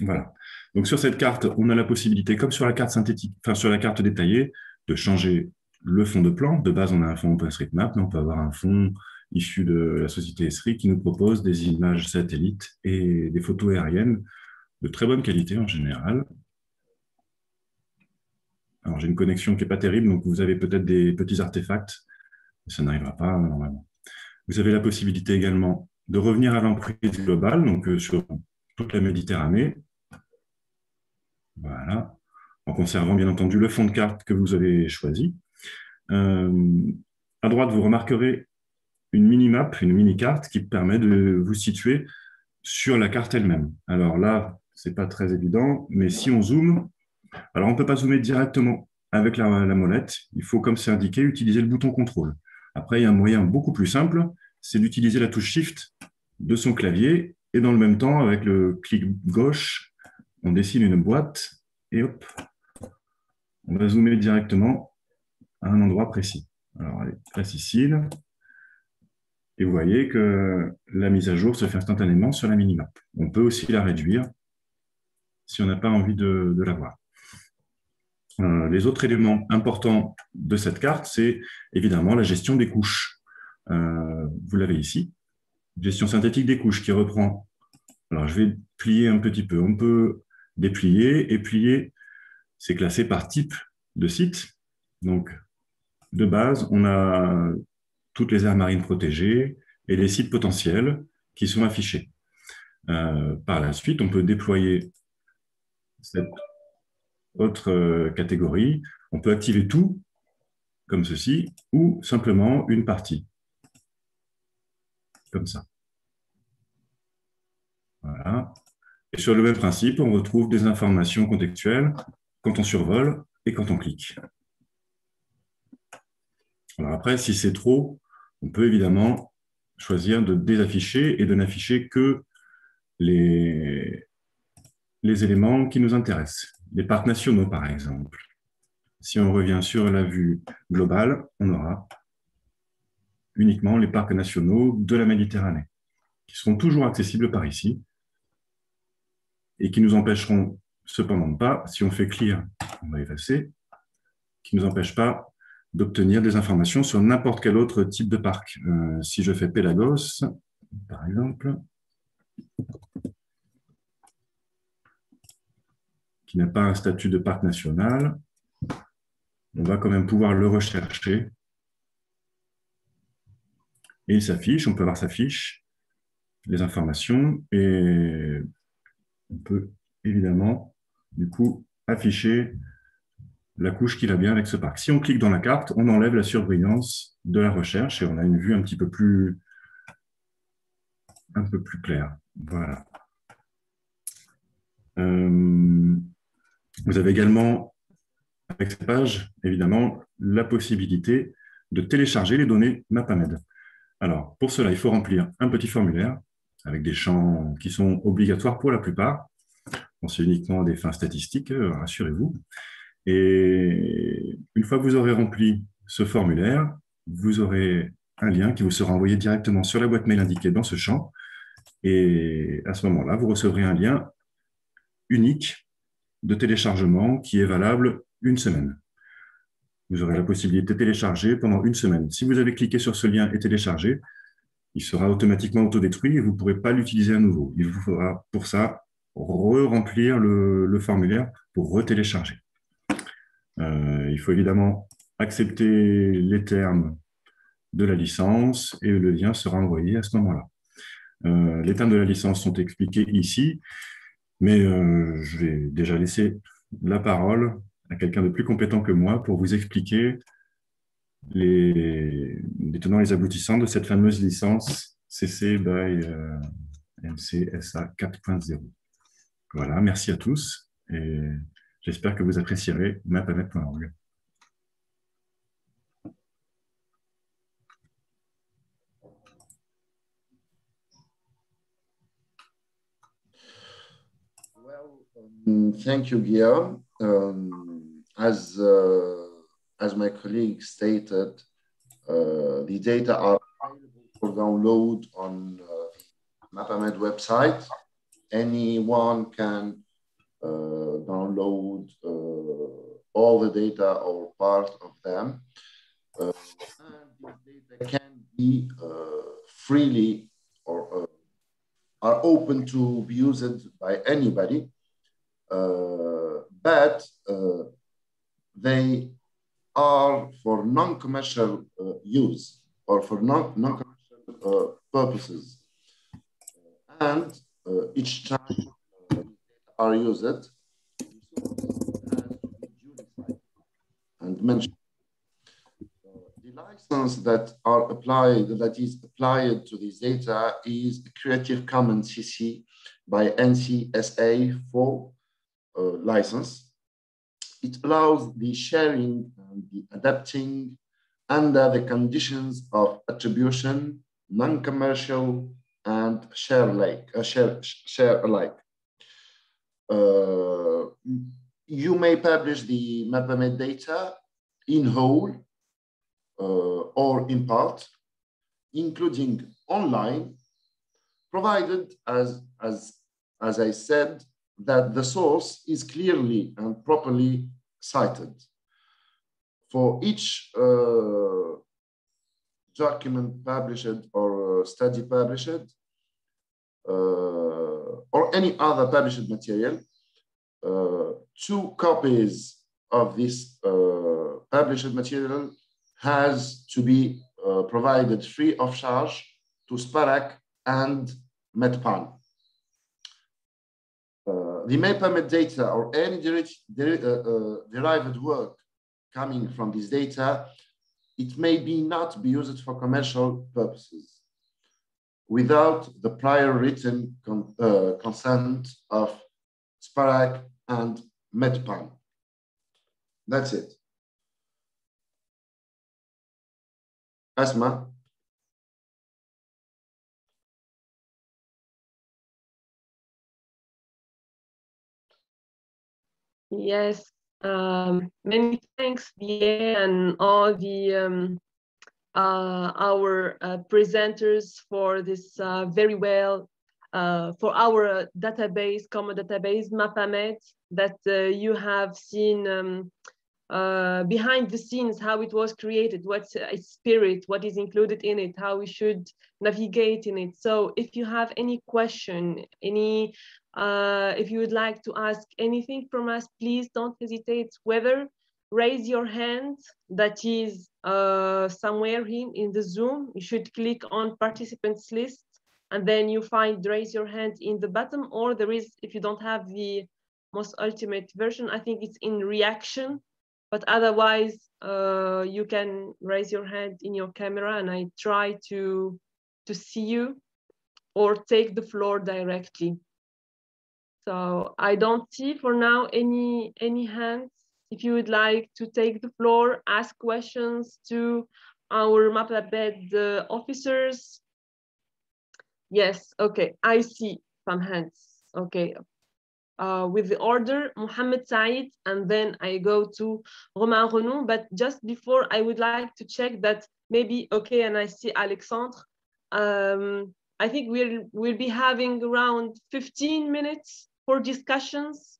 [SPEAKER 7] Voilà. Sur cette carte, on a la possibilité, comme sur la carte synthétique, sur la carte détaillée, de changer le fond de plan. De base, on a un fond OpenStreetMap, mais on peut avoir un fond issu de la société Esri qui nous propose des images satellites et des photos aériennes de très bonne qualité en général. J'ai une connexion qui n'est pas terrible, donc vous avez peut-être des petits artefacts, ça n'arrivera pas normalement. Vous avez la possibilité également de revenir à l'emprise globale, donc euh, sur toute la Méditerranée, voilà. En conservant bien entendu le fond de carte que vous avez choisi. Euh, à droite, vous remarquerez une mini-map, une mini-carte qui permet de vous situer sur la carte elle-même. Alors là, ce n'est pas très évident, mais si on zoome, alors on ne peut pas zoomer directement avec la, molette. Il faut, comme c'est indiqué, utiliser le bouton contrôle. Après, il y a un moyen beaucoup plus simple, c'est d'utiliser la touche Shift de son clavier et dans le même temps, avec le clic gauche, on dessine une boîte et hop, on va zoomer directement à un endroit précis. Alors, allez, plasticine. Et vous voyez que la mise à jour se fait instantanément sur la minimap. On peut aussi la réduire si on n'a pas envie de, la voir. Euh, les autres éléments importants de cette carte, c'est évidemment la gestion des couches. Euh, vous l'avez ici. Gestion synthétique des couches qui reprend. Alors, je vais plier un petit peu. On peut déplier et plier. C'est classé par type de site. Donc, de base, on a toutes les aires marines protégées et les sites potentiels qui sont affichés. Euh, par la suite, on peut déployer cette autre euh, catégorie. On peut activer tout, comme ceci, ou simplement une partie, comme ça. Voilà. Et sur le même principe, on retrouve des informations contextuelles quand on survole et quand on clique. Alors après, si c'est trop, on peut évidemment choisir de désafficher et de n'afficher que les, les éléments qui nous intéressent. Les parcs nationaux, par exemple. Si on revient sur la vue globale, on aura uniquement les parcs nationaux de la Méditerranée, qui seront toujours accessibles par ici, et qui nous empêcheront cependant pas, si on fait clear, on va effacer, qui ne nous empêche pas d'obtenir des informations sur n'importe quel autre type de parc. Euh, si je fais Pelagos, par exemple, qui n'a pas un statut de parc national, on va quand même pouvoir le rechercher Et il s'affiche, on peut voir sa fiche, les informations, et on peut évidemment, du coup, afficher la couche qui va bien avec ce parc. Si on clique dans la carte, on enlève la surbrillance de la recherche et on a une vue un petit peu plus, un peu plus claire. Voilà. Euh, vous avez également, avec cette page, évidemment, la possibilité de télécharger les données MapAmed. Alors, pour cela, il faut remplir un petit formulaire avec des champs qui sont obligatoires pour la plupart. C'est uniquement des fins statistiques, euh, rassurez-vous. Et une fois que vous aurez rempli ce formulaire, vous aurez un lien qui vous sera envoyé directement sur la boîte mail indiquée dans ce champ. Et à ce moment-là, vous recevrez un lien unique de téléchargement qui est valable une semaine. Vous aurez la possibilité de télécharger pendant une semaine. Si vous avez cliqué sur ce lien et téléchargé, il sera automatiquement autodétruit et vous ne pourrez pas l'utiliser à nouveau. Il vous faudra pour ça re-remplir le, formulaire pour retélécharger. Euh, il faut évidemment accepter les termes de la licence et le lien sera envoyé à ce moment-là. Euh, les termes de la licence sont expliqués ici, mais euh, je vais déjà laisser la parole à quelqu'un de plus compétent que moi pour vous expliquer les, tenants et les aboutissants de cette fameuse licence CC by MCSA 4.0. Voilà, merci à tous et j'espère que vous apprécierez mapamet.org.
[SPEAKER 6] Um, thank you, Guillaume. Um, uh, as my colleague stated, uh, the data are available for download on uh, MapAmed website. Anyone can uh, download uh, all the data or part of them. Uh, data can be freely or are open to be used by anybody uh, but uh, they are for non-commercial uh, use or for non-commercial purposes. And each time are used, and mentioned. The license that are applied, that is applied to this data is Creative Commons CC by NCSA 4 uh, license. It allows the sharing and the adapting under the conditions of attribution, non-commercial, and share alike. Uh, share, share alike. Uh, you may publish the MapAmed data in whole uh, or in part, including online, provided as, as, as I said, that the source is clearly and properly cited. For each uh, document published or uh, study published, uh, or any other published material, uh, two copies of this uh, published material has to be uh, provided free of charge to SPARAC and MedPan the MapAmed data or any derived, uh, uh, derived work coming from this data, it may be not be used for commercial purposes without the prior written con uh, consent of SPARAC and MedPan. That's it. Asma.
[SPEAKER 8] Yes, um, many thanks, Vie, and all the um, uh, our uh, presenters for this uh, very well uh, for our database, common database, MapAmed, that uh, you have seen um, uh, behind the scenes, how it was created, what's its spirit, what is included in it, how we should navigate in it. So if you have any question, any uh, if you would like to ask anything from us, please don't hesitate, whether raise your hand that is uh, somewhere in, in the Zoom. You should click on participants list and then you find raise your hand in the bottom or there is, if you don't have the most ultimate version, I think it's in reaction, but otherwise uh, you can raise your hand in your camera and I try to, to see you or take the floor directly. So I don't see for now any, any hands. If you would like to take the floor, ask questions to our MapAmed uh, officers. Yes, okay, I see some hands. Okay, uh, with the order, Mohammed Said, and then I go to Romain Renoux. But just before, I would like to check that maybe, okay, and I see Alexandre. Um, I think we'll, we'll be having around 15 minutes for discussions.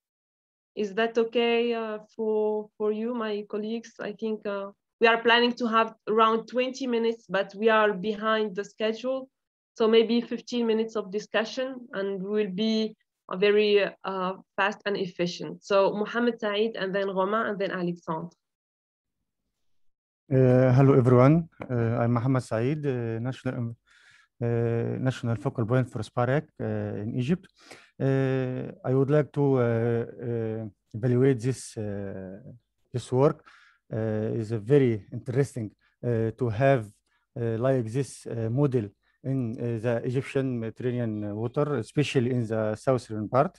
[SPEAKER 8] Is that okay uh, for, for you, my colleagues? I think uh, we are planning to have around 20 minutes, but we are behind the schedule. So maybe 15 minutes of discussion and we'll be very uh, fast and efficient. So Mohamed Said and then Romain and then Alexandre.
[SPEAKER 9] Uh, hello everyone, uh, I'm Mohamed Said, uh, national uh, national focal point for SPARAC uh, in Egypt. I would like to evaluate this this work. is a very interesting to have like this model in uh, the Egyptian Mediterranean water, especially in the southern part.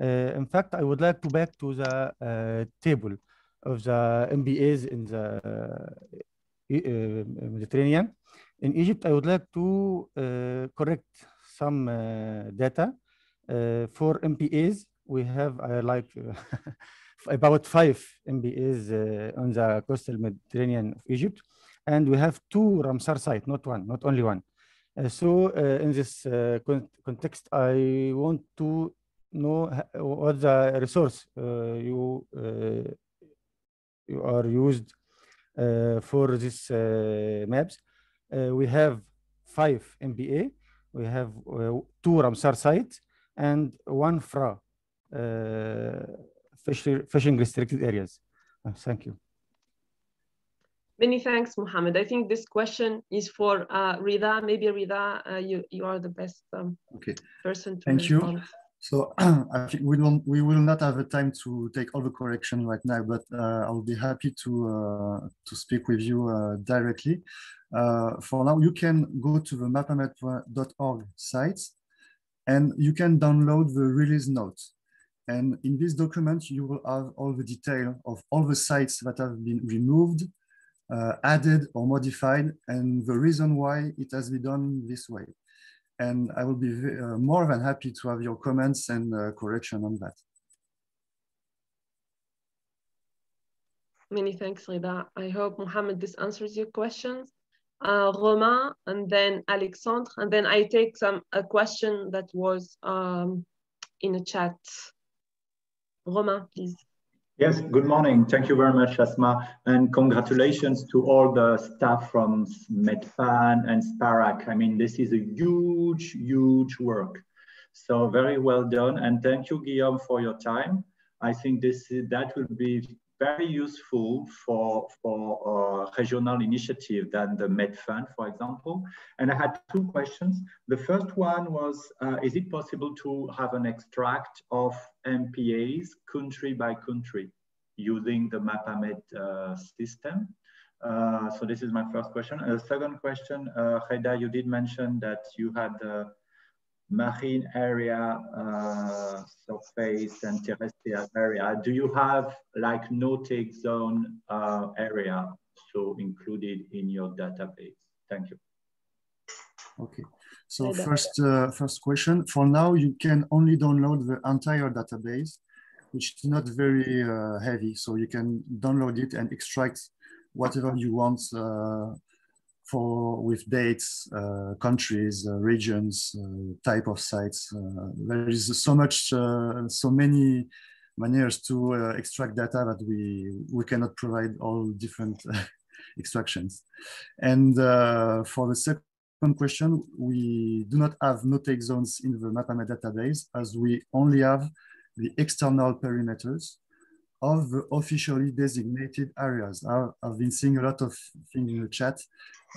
[SPEAKER 9] Uh, in fact, I would like to back to the uh, table of the MPAs in the Mediterranean in Egypt, I would like to uh, correct some uh, data. Uh, for MPAs, we have like about five MPAs on the coastal Mediterranean of Egypt. And we have two Ramsar sites, not one, not only one. So in this con context, I want to know what the resource you you are used uh, for uh, maps uh, we have five MPA. we have uh, two Ramsar sites, and one FRA, uh, fishing restricted areas. thank you.
[SPEAKER 8] Many thanks, Mohammed. I think this question is for uh, Rida. Maybe Rida, uh, you, you are the best um,
[SPEAKER 4] okay.
[SPEAKER 8] person to
[SPEAKER 4] Thank
[SPEAKER 8] respond.
[SPEAKER 4] you. So I think we will we will not have a time to take all the correction right now, but uh, I'll be happy to uh, to speak with you uh, directly. Uh, for now, you can go to the mapamed.org site, and you can download the release notes. And in this document, you will have all the detail of all the sites that have been removed, uh, added or modified, and the reason why it has been done this way and I will be uh, more than happy to have your comments and uh, correction on that.
[SPEAKER 8] Many thanks, Rida. I hope, Mohammed, this answers your questions. Uh, Romain, and then Alexandre, and then I take some a question that was um, in a chat. Romain, please.
[SPEAKER 10] Yes, good morning. Thank you very much, Asma, and congratulations to all the staff from MedPan and SPARAC. I mean, this is a huge, huge work. So very well done, and thank you, Guillaume, for your time. I think this that will be very useful for for uh, regional initiative than the Med Fund, for example. And I had two questions. The first one was, uh, is it possible to have an extract of MPAs country by country using the MapAmed uh, system? Uh, so this is my first question. And the second question, uh, Reda, you did mention that you had the marine area, uh, surface and terrestrial area. Do you have like no-take zone uh, area so included in your database? Thank you.
[SPEAKER 4] Okay. So first, uh, first question. For now, you can only download the entire database, which is not very uh, heavy. So you can download it and extract whatever you want uh, for with dates, uh, countries, uh, regions, uh, type of sites. Uh, there is so much, so many manners to extract data that we we cannot provide all different extractions. And for the second question, we do not have no-take zones in the MapAmed database as we only have the external perimeters of the officially designated areas. I've been seeing a lot of things in the chat.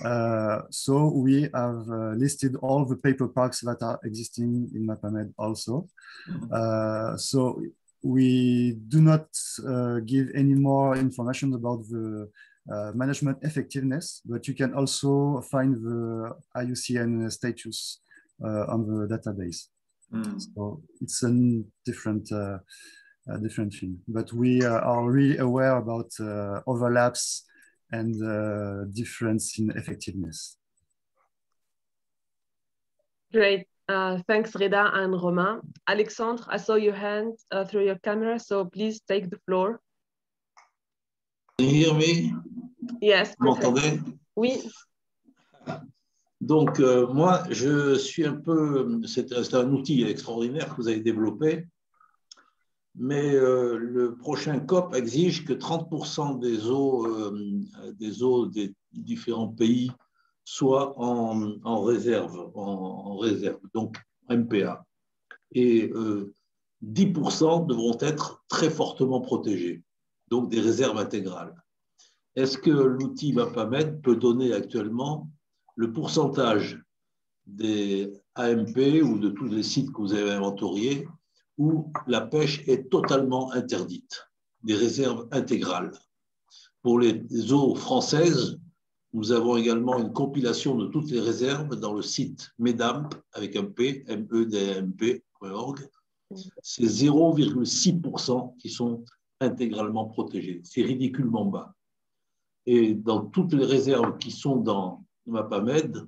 [SPEAKER 4] Uh, so we have uh, listed all the paper parks that are existing in MAPAMED also. Uh, so we do not uh, give any more information about the uh, management effectiveness, but you can also find the IUCN status uh, on the database. Mm. So it's a different different thing. But we uh, are really aware about uh, overlaps and uh, difference in effectiveness.
[SPEAKER 8] Great. Uh, thanks, Reda and Romain. Alexandre, I saw your hand uh, through your camera, so please take the floor.
[SPEAKER 11] Can you hear me?
[SPEAKER 8] Yes.
[SPEAKER 11] Vous m'entendez?
[SPEAKER 8] Oui.
[SPEAKER 11] Donc, euh, moi, je suis un peu. C'est un outil extraordinaire que vous avez développé mais euh, le prochain COP exige que 30% des eaux, euh, des eaux des différents pays soient en, réserve, en, réserve, donc MPA. Et 10% euh, devront être très fortement protégés, donc des réserves intégrales. Est-ce que l'outil MAPAMED peut donner actuellement le pourcentage des AMP ou de tous les sites que vous avez inventoriés où la pêche est totalement interdite, des réserves intégrales. Pour les eaux françaises, nous avons également une compilation de toutes les réserves dans le site MEDAMP avec un P, medamp.org. C'est 0,6% qui sont intégralement protégés. C'est ridiculement bas. Et dans toutes les réserves qui sont dans MAPAMED,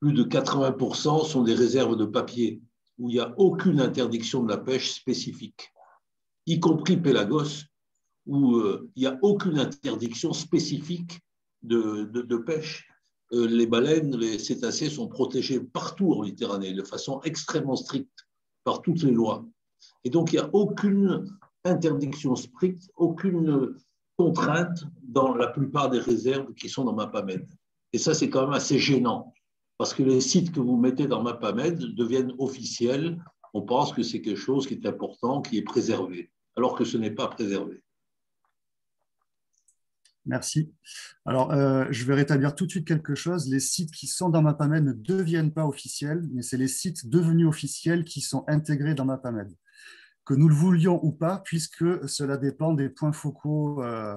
[SPEAKER 11] plus de 80% sont des réserves de papier où il n'y a aucune interdiction de la pêche spécifique, y compris Pélagos, où euh, il n'y a aucune interdiction spécifique de, de, pêche. Euh, les baleines, les cétacés sont protégés partout en Méditerranée de façon extrêmement stricte par toutes les lois. Et donc, il n'y a aucune interdiction stricte, aucune contrainte dans la plupart des réserves qui sont dans MAPAMED. Et ça, c'est quand même assez gênant parce que les sites que vous mettez dans MAPAMED deviennent officiels. On pense que c'est quelque chose qui est important, qui est préservé, alors que ce n'est pas préservé.
[SPEAKER 4] Merci. Alors, euh, je vais rétablir tout de suite quelque chose. Les sites qui sont dans MAPAMED ne deviennent pas officiels, mais c'est les sites devenus officiels qui sont intégrés dans MAPAMED que nous le voulions ou pas, puisque cela dépend des points focaux, euh,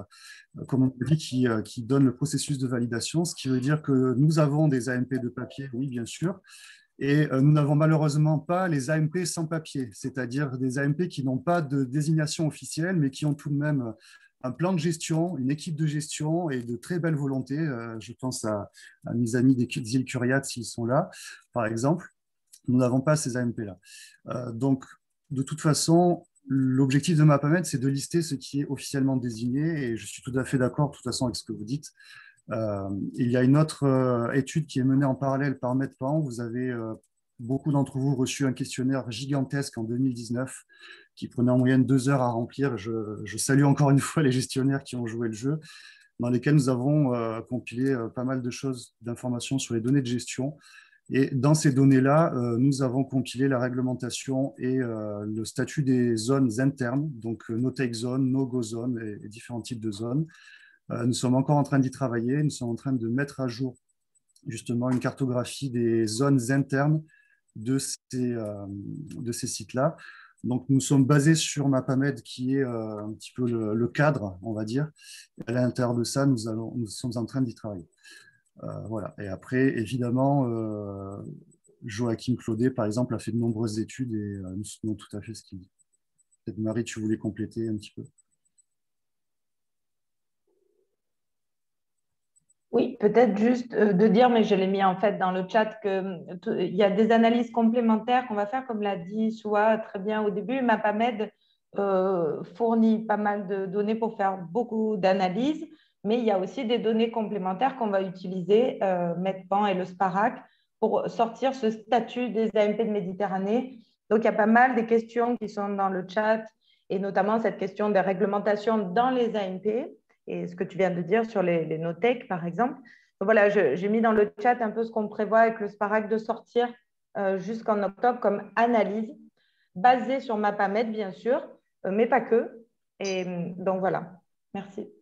[SPEAKER 4] comme on dit, qui, euh, qui donnent le processus de validation, ce qui veut dire que nous avons des AMP de papier, oui, bien sûr, et euh, nous n'avons malheureusement pas les AMP sans papier, c'est-à-dire des AMP qui n'ont pas de désignation officielle, mais qui ont tout de même un plan de gestion, une équipe de gestion et de très belles volontés. je pense à, mes amis des îles Curiates s'ils sont là, par exemple. Nous n'avons pas ces AMP-là. donc, de toute façon, l'objectif de MAPAMED, c'est de lister ce qui est officiellement désigné, et je suis tout à fait d'accord, de toute façon, avec ce que vous dites. Euh, il y a une autre euh, étude qui est menée en parallèle par MedPan. Vous avez euh, beaucoup d'entre vous reçu un questionnaire gigantesque en 2019 qui prenait en moyenne deux heures à remplir. Je, je salue encore une fois les gestionnaires qui ont joué le jeu, dans lesquels nous avons compilé pas mal de choses, d'informations sur les données de gestion. Et dans ces données-là, euh, nous avons compilé la réglementation et euh, le statut des zones internes, donc euh, no-take zone, no-go zone et, différents types de zones. nous sommes encore en train d'y travailler. Nous sommes en train de mettre à jour justement une cartographie des zones internes de ces, sites-là. Donc, nous sommes basés sur MAPAMED, qui est un petit peu le, cadre, on va dire. à l'intérieur de ça, nous sommes en train d'y travailler. Euh, voilà. Et après, évidemment, euh, Joachim Claudet, par exemple, a fait de nombreuses études et euh, nous soutenons tout à fait ce qu'il dit. Peut-être Marie, tu voulais compléter un petit peu?
[SPEAKER 5] Oui, peut-être juste de dire, mais je l'ai mis en fait dans le chat, qu'il y a des analyses complémentaires qu'on va faire, comme l'a dit Soua très bien au début. MAPAMED fournit pas mal de données pour faire beaucoup d'analyses mais il y a aussi des données complémentaires qu'on va utiliser, euh, et le SPARAC, pour sortir ce statut des AMP de Méditerranée. Donc, il y a pas mal de questions qui sont dans le chat, et notamment cette question des réglementations dans les AMP, et ce que tu viens de dire sur les, les NOTEC, par exemple. Donc, voilà, j'ai mis dans le chat un peu ce qu'on prévoit avec le SPARAC de sortir euh, jusqu'en octobre comme analyse, basée sur MAPAMED, bien sûr, euh, mais pas que, Et donc voilà, merci.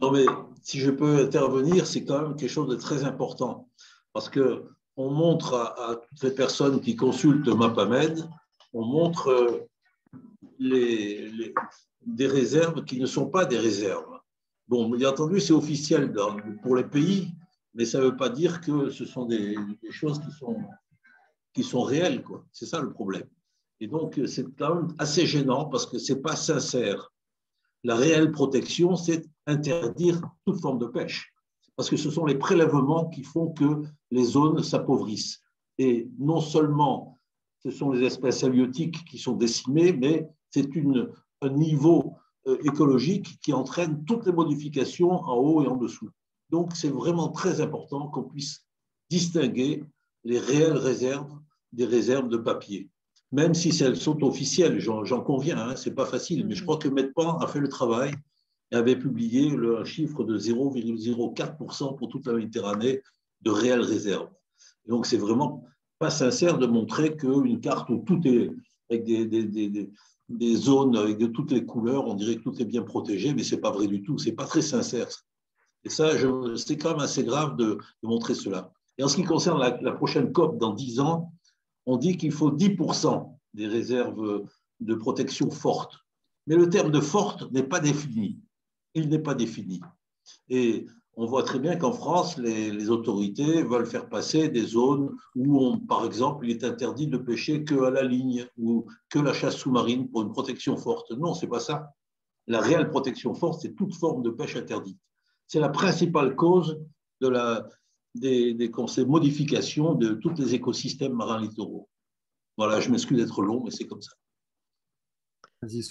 [SPEAKER 11] Non, mais si je peux intervenir, c'est quand même quelque chose de très important. Parce que on montre à, toutes les personnes qui consultent MapAmed, on montre euh, des réserves qui ne sont pas des réserves. Bon, bien entendu, c'est officiel pour les pays, mais ça ne veut pas dire que ce sont des, choses qui sont, qui sont réelles. C'est ça le problème. Et donc, c'est quand même assez gênant parce que ce n'est pas sincère. La réelle protection, c'est interdire toute forme de pêche. Parce que ce sont les prélèvements qui font que les zones s'appauvrissent. Et non seulement ce sont les espèces halieutiques qui sont décimées, mais c'est un niveau euh, écologique qui entraîne toutes les modifications en haut et en dessous. Donc, c'est vraiment très important qu'on puisse distinguer les réelles réserves des réserves de papier, même si elles sont officielles, j'en conviens, hein, c'est pas facile, mais je crois que Medpan a fait le travail et avait publié le, un chiffre de 0,04% pour toute la Méditerranée de réelles réserves. donc, c'est vraiment pas sincère de montrer qu'une carte où tout est avec des, des, des, des, zones avec de toutes les couleurs, on dirait que tout est bien protégé, mais c'est pas vrai du tout, c'est pas très sincère. Et ça, c'est quand même assez grave de, montrer cela. Et en ce qui concerne la, la prochaine COP dans 10 ans, on dit qu'il faut 10% des réserves de protection fortes. Mais le terme de forte n'est pas défini. Il n'est pas défini. Et on voit très bien qu'en France, les, autorités veulent faire passer des zones où, par exemple, il est interdit de pêcher que à la ligne ou que la chasse sous-marine pour une protection forte. Non, c'est pas ça. La réelle protection forte, c'est toute forme de pêche interdite. C'est la principale cause de la, des, des, modifications de tous les écosystèmes marins littoraux. Voilà, je m'excuse d'être long, mais c'est comme ça.
[SPEAKER 5] Vas-y,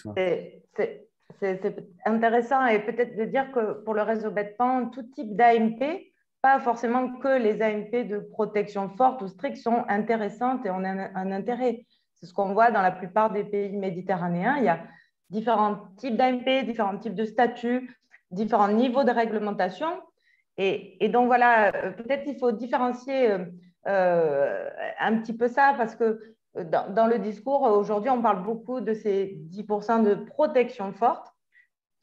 [SPEAKER 5] c'est intéressant et peut-être de dire que pour le réseau BETPAN, tout type d'AMP, pas forcément que les AMP de protection forte ou stricte sont intéressantes et ont un, un intérêt. C'est ce qu'on voit dans la plupart des pays méditerranéens. Il y a différents types d'AMP, différents types de statuts, différents niveaux de réglementation. Et, donc voilà, peut-être il faut différencier euh, euh, un petit peu ça parce que dans, le discours, aujourd'hui, on parle beaucoup de ces 10% de protection forte.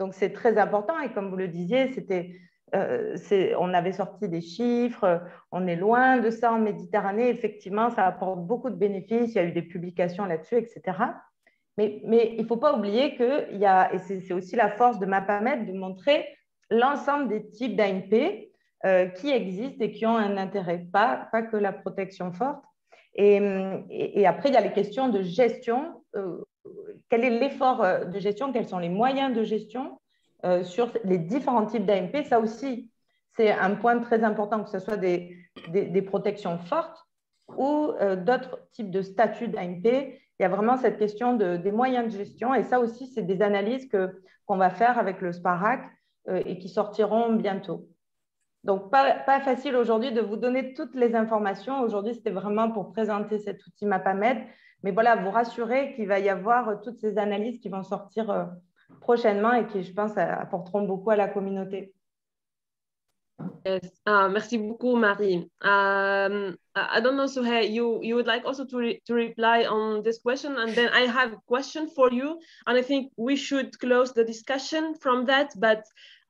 [SPEAKER 5] Donc, c'est très important. Et comme vous le disiez, c'était, euh, on avait sorti des chiffres. On est loin de ça en Méditerranée. Effectivement, ça apporte beaucoup de bénéfices. Il y a eu des publications là-dessus, etc. Mais, il ne faut pas oublier qu'il y a, et c'est aussi la force de MAPAMED, de montrer l'ensemble des types euh, qui existent et qui ont un intérêt, pas, que la protection forte. Et, après, il y a les questions de gestion. Euh, quel est l'effort euh, de gestion Quels sont les moyens de gestion euh, sur les différents types d'AMP Ça aussi, c'est un point très important, que ce soit des, protections fortes ou d'autres types de statuts d'AMP. Il y a vraiment cette question de, des moyens de gestion. Et ça aussi, c'est des analyses qu'on va faire avec le SPARAC et qui sortiront bientôt. Donc, pas, pas facile aujourd'hui de vous donner toutes les informations. Aujourd'hui, c'était vraiment pour présenter cet outil MapAmed. Mais voilà, vous rassurer qu'il va y avoir toutes ces analyses qui vont sortir euh, prochainement et qui, je pense, apporteront beaucoup à la communauté.
[SPEAKER 8] Yes. Uh, merci beaucoup, Marie. Um, I don't know, Suhe, you, you would like also to, re to reply on this question. And then I have a question for you. And I think we should close the discussion from that. But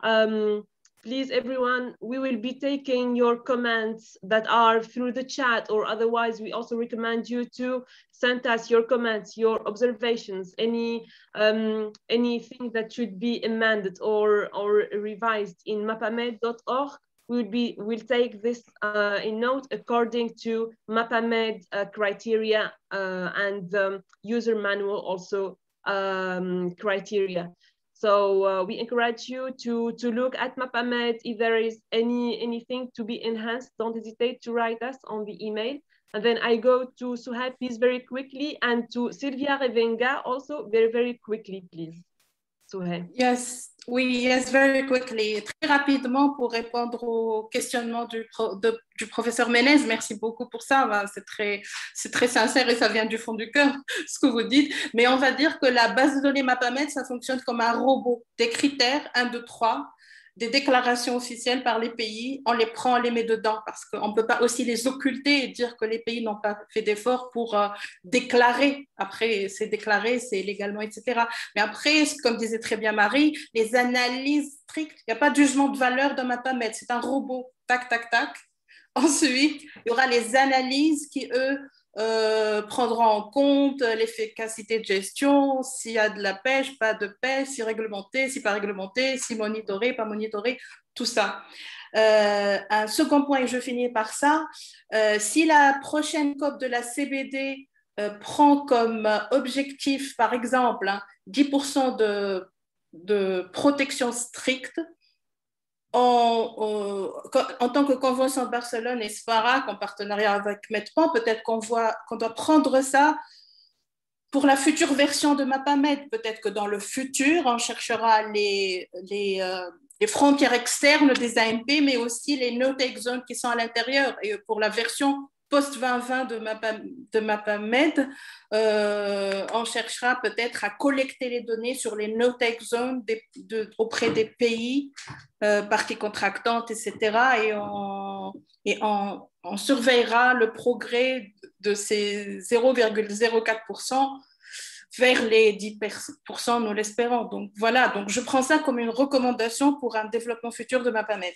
[SPEAKER 8] um, please everyone we will be taking your comments that are through the chat or otherwise we also recommend you to send us your comments your observations any um, anything that should be amended or or revised in mapamed.org we will be will take this uh, in note according to mapamed uh, criteria uh, and um, user manual also um, criteria so uh, we encourage you to, to look at MapAmed. If there is any anything to be enhanced, don't hesitate to write us on the email. And then I go to Suhaib, please, very quickly, and to Silvia Revenga also very, very quickly, please. Suhaib.
[SPEAKER 1] Yes, Oui, yes, very quickly. Très rapidement pour répondre au questionnement du, professeur Ménez. Merci beaucoup pour ça. c'est très, c'est très sincère et ça vient du fond du cœur, ce que vous dites. Mais on va dire que la base de données MapAmed, ça fonctionne comme un robot. Des critères, 1, 2, 3. Des déclarations officielles par les pays, on les prend, on les met dedans, parce qu'on ne peut pas aussi les occulter et dire que les pays n'ont pas fait d'efforts pour euh, déclarer. Après, c'est déclaré, c'est légalement, etc. Mais après, comme disait très bien Marie, les analyses strictes, il n'y a pas de jugement de valeur dans MAPAMED, c'est un robot, tac, tac, tac. Ensuite, il y aura les analyses qui, eux, euh, prendront en compte l'efficacité de gestion, s'il y a de la pêche, pas de pêche, si réglementé, si pas réglementé, si monitoré, pas monitoré, tout ça. Euh, un second point, et je finis par ça, euh, si la prochaine COP de la CBD prend comme objectif, par exemple, 10% hein, de protection stricte, en, tant que Convention Barcelone et SPARAC, en partenariat avec MEDPAN, peut-être qu'on doit prendre ça pour la future version de MAPAMED. Peut-être que dans le futur, on cherchera les, les, euh, frontières externes des AMP, mais aussi les no-take zones qui sont à l'intérieur. Et pour la version post-2020 de, de MAPAMED, euh, on cherchera peut-être à collecter les données sur les no-take zones auprès des pays, euh, parties contractantes, etc. Et, on, et on, surveillera le progrès de ces 0,04% vers les 10%, nous l'espérons. Donc voilà, donc je prends ça comme une recommandation pour un développement futur de MAPAMED.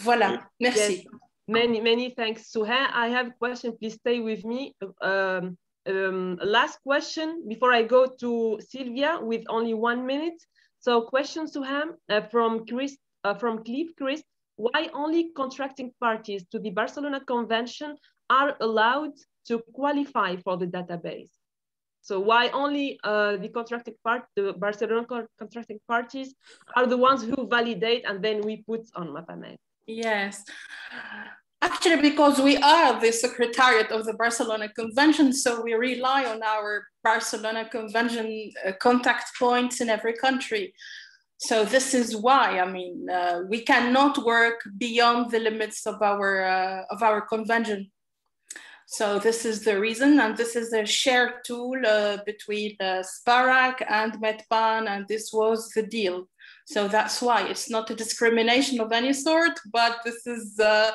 [SPEAKER 1] Voilà, merci.
[SPEAKER 8] Many, many thanks, Suha. I have a question, please stay with me. Um, um, last question before I go to Sylvia with only one minute. So question, Suha, uh, from Chris, uh, from Cliff Chris, why only contracting parties to the Barcelona Convention are allowed to qualify for the database? So why only uh, the contracting part, the Barcelona contracting parties are the ones who validate and then we put on MAPAMED?
[SPEAKER 1] Yes. Actually, because we are the secretariat of the Barcelona Convention, so we rely on our Barcelona Convention uh, contact points in every country. So this is why I mean uh, we cannot work beyond the limits of our uh, of our convention. So this is the reason, and this is a shared tool uh, between uh, SPARAC and MEDPAN, and this was the deal. So that's why it's not a discrimination of any sort, but this is, uh,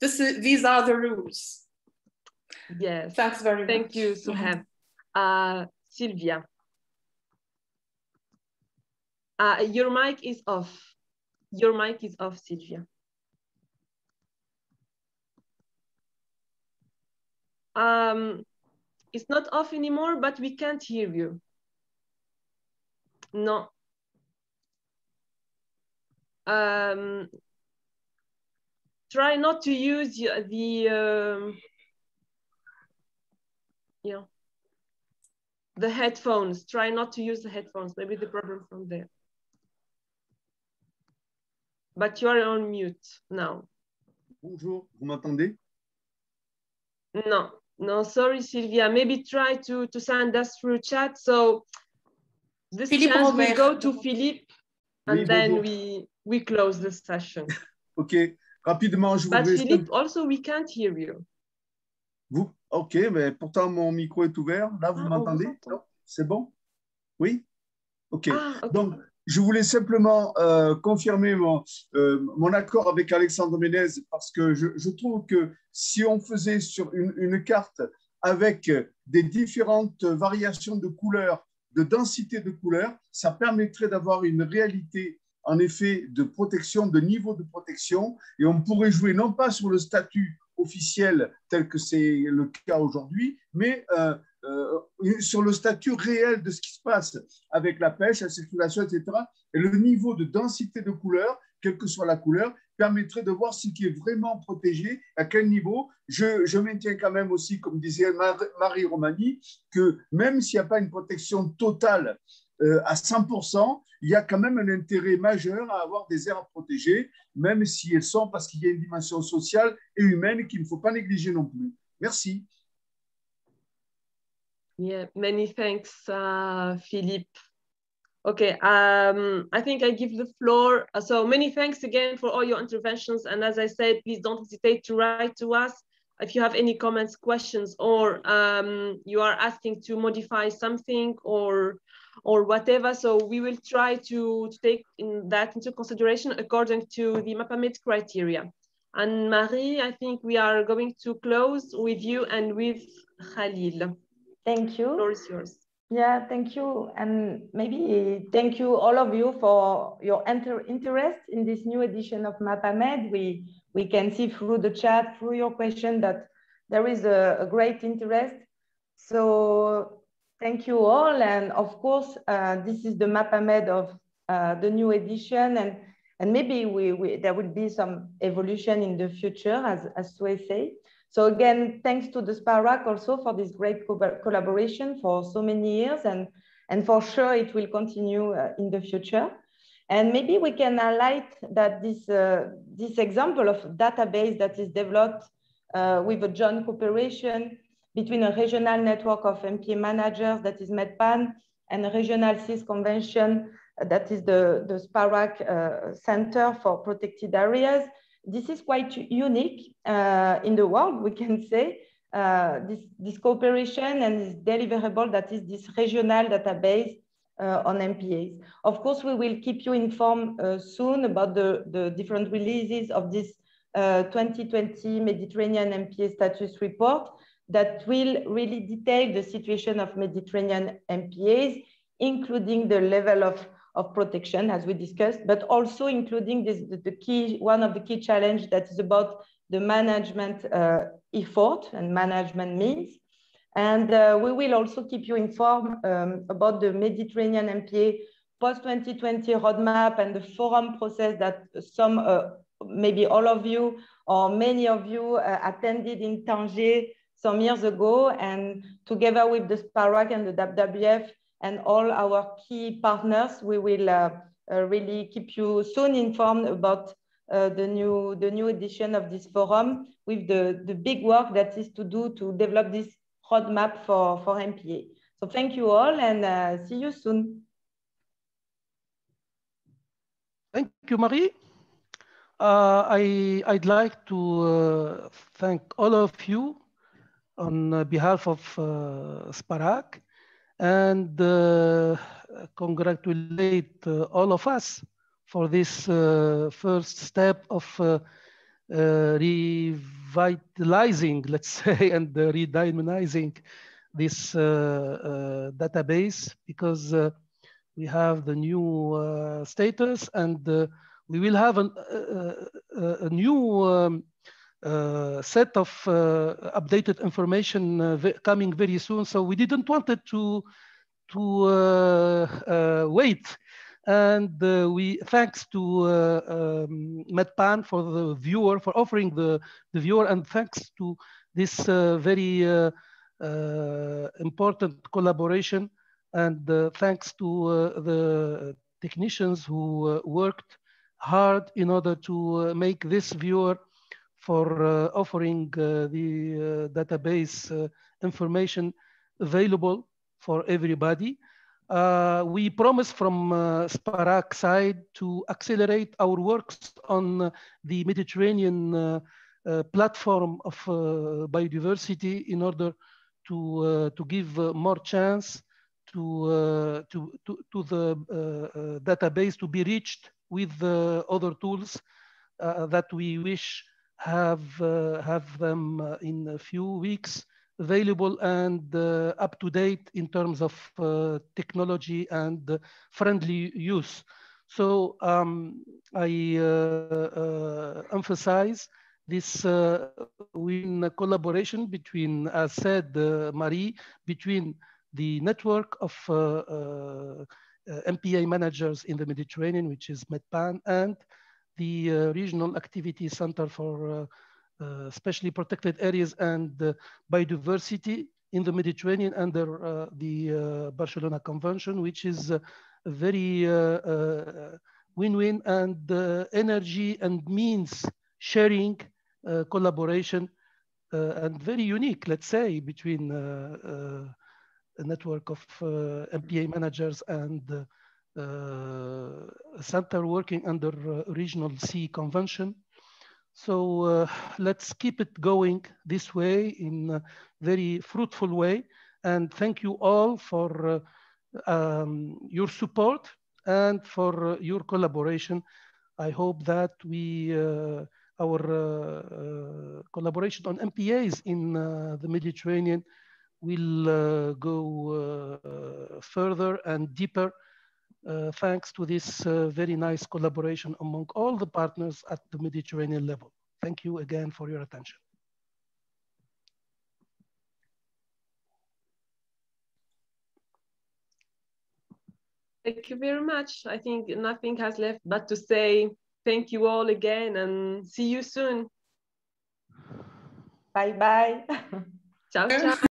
[SPEAKER 1] this is these are the rules.
[SPEAKER 8] Yes.
[SPEAKER 1] Thanks very
[SPEAKER 8] Thank
[SPEAKER 1] much.
[SPEAKER 8] Thank you, Suham. Uh, Sylvia. Uh, your mic is off. Your mic is off, Sylvia. Um, it's not off anymore, but we can't hear you. No, um, try not to use the um, you know the headphones. Try not to use the headphones. Maybe the problem from there. But you are on mute now.
[SPEAKER 12] Bonjour vous m'entendez?
[SPEAKER 8] No no sorry sylvia. Maybe try to to send us through chat. So this Philippe chance we go to philippe and oui, then bonjour. we we close the session.
[SPEAKER 12] OK. Rapidement, je
[SPEAKER 8] But voudrais... Philippe, also we can't hear you.
[SPEAKER 12] Vous? OK, mais pourtant mon micro est ouvert. Là, vous ah, m'entendez? C'est bon? Oui? OK. Ah, okay. Donc, je voulais simplement euh, confirmer mon, euh, mon, accord avec Alexandre Ménez parce que je, je trouve que si on faisait sur une, une, carte avec des différentes variations de couleurs, de densité de couleurs, ça permettrait d'avoir une réalité en effet de protection, de niveau de protection, et on pourrait jouer non pas sur le statut officiel tel que c'est le cas aujourd'hui, mais euh, euh, sur le statut réel de ce qui se passe avec la pêche, la circulation, etc. Et le niveau de densité de couleurs, quelle que soit la couleur, permettrait de voir ce qui est vraiment protégé, à quel niveau. Je, je maintiens quand même aussi, comme disait Marie Romani, que même s'il n'y a pas une protection totale euh, à 100%, il y a quand même un intérêt majeur à avoir des aires protégées, même si elles sont parce qu'il y a une dimension sociale et humaine qu'il ne faut pas négliger non plus. Merci.
[SPEAKER 8] Yeah, many thanks, uh, Philippe. Okay, um, I think I give the floor. Uh, so many thanks again for all your interventions. And as I said, please don't hesitate to write to us if you have any comments, questions, or um, you are asking to modify something or or whatever. So we will try to, to take in that into consideration according to the MAPAMED criteria. And Marie, I think we are going to close with you and with Khalil.
[SPEAKER 5] Thank you.
[SPEAKER 8] The floor is yours.
[SPEAKER 5] Yeah, thank you. And maybe thank you all of you for your inter interest in this new edition of MAPAMED. We, we can see through the chat, through your question that there is a, a great interest. So thank you all. And of course, uh, this is the MAPAMED of uh, the new edition. And, and maybe we, we, there will be some evolution in the future, as, as Sue say. So again, thanks to the SPARAC also for this great co collaboration for so many years and, and for sure it will continue uh, in the future. And maybe we can highlight that this, uh, this example of database that is developed uh, with a joint cooperation between a regional network of MPA managers that is MedPan and a regional seas convention that is the, the SPARAC uh, Center for Protected Areas this is quite unique uh, in the world, we can say. Uh, this, this cooperation and this deliverable that is this regional database uh, on MPAs. Of course, we will keep you informed uh, soon about the, the different releases of this 2020 uh, Mediterranean MPA status report that will really detail the situation of Mediterranean MPAs, including the level of of protection, as we discussed, but also including this, the, the key, one of the key challenge that is about the management uh, effort and management means. And uh, we will also keep you informed um, about the Mediterranean MPA post-2020 roadmap and the forum process that some, uh, maybe all of you or many of you uh, attended in Tanger some years ago. And together with the SPARAC and the WWF, and all our key partners. We will uh, uh, really keep you soon informed about uh, the new the new edition of this forum with the, the big work that is to do to develop this roadmap for, for MPA. So thank you all and uh, see you soon.
[SPEAKER 3] Thank you, Marie. Uh, I, I'd like to uh, thank all of you on behalf of uh, SPARAC and uh, congratulate uh, all of us for this uh, first step of revitalizing, let's say, and redynamizing this database because we have the new status and we will have an, a new um, uh, set of uh, updated information uh, coming very soon. So we didn't want it to, to wait. And we, thanks to um, MedPan for the viewer, for offering the, the viewer, and thanks to this very important collaboration and uh, thanks to uh, the technicians who uh, worked hard in order to make this viewer for uh, offering uh, the uh, database information available for everybody. Uh, we promise from uh, SPARAC side to accelerate our works on the Mediterranean uh, platform of biodiversity in order to, to give more chance to, to, to, to, the database to be reached with other tools that we wish have, uh, have them uh, in a few weeks available and uh, up to date in terms of technology and friendly use. So um, I emphasize this uh, in collaboration between, as said uh, Marie, between the network of uh, MPA managers in the Mediterranean, which is MedPan, and the uh, Regional Activity Center for uh, uh, Specially Protected Areas and Biodiversity in the Mediterranean under uh, the uh, Barcelona Convention, which is uh, a very win-win and energy and means sharing collaboration and very unique, let's say, between a network of MPA managers and center working under uh, regional C convention. So uh, let's keep it going this way in a very fruitful way. And thank you all for um, your support and for your collaboration. I hope that we, uh, our uh, uh, collaboration on MPAs in the Mediterranean will go further and deeper uh, thanks to this uh, very nice collaboration among all the partners at the Mediterranean level. Thank you again for your attention.
[SPEAKER 8] Thank you very much. I think nothing has left but to say thank you all again and see you soon.
[SPEAKER 5] Bye bye.
[SPEAKER 8] ciao, ciao.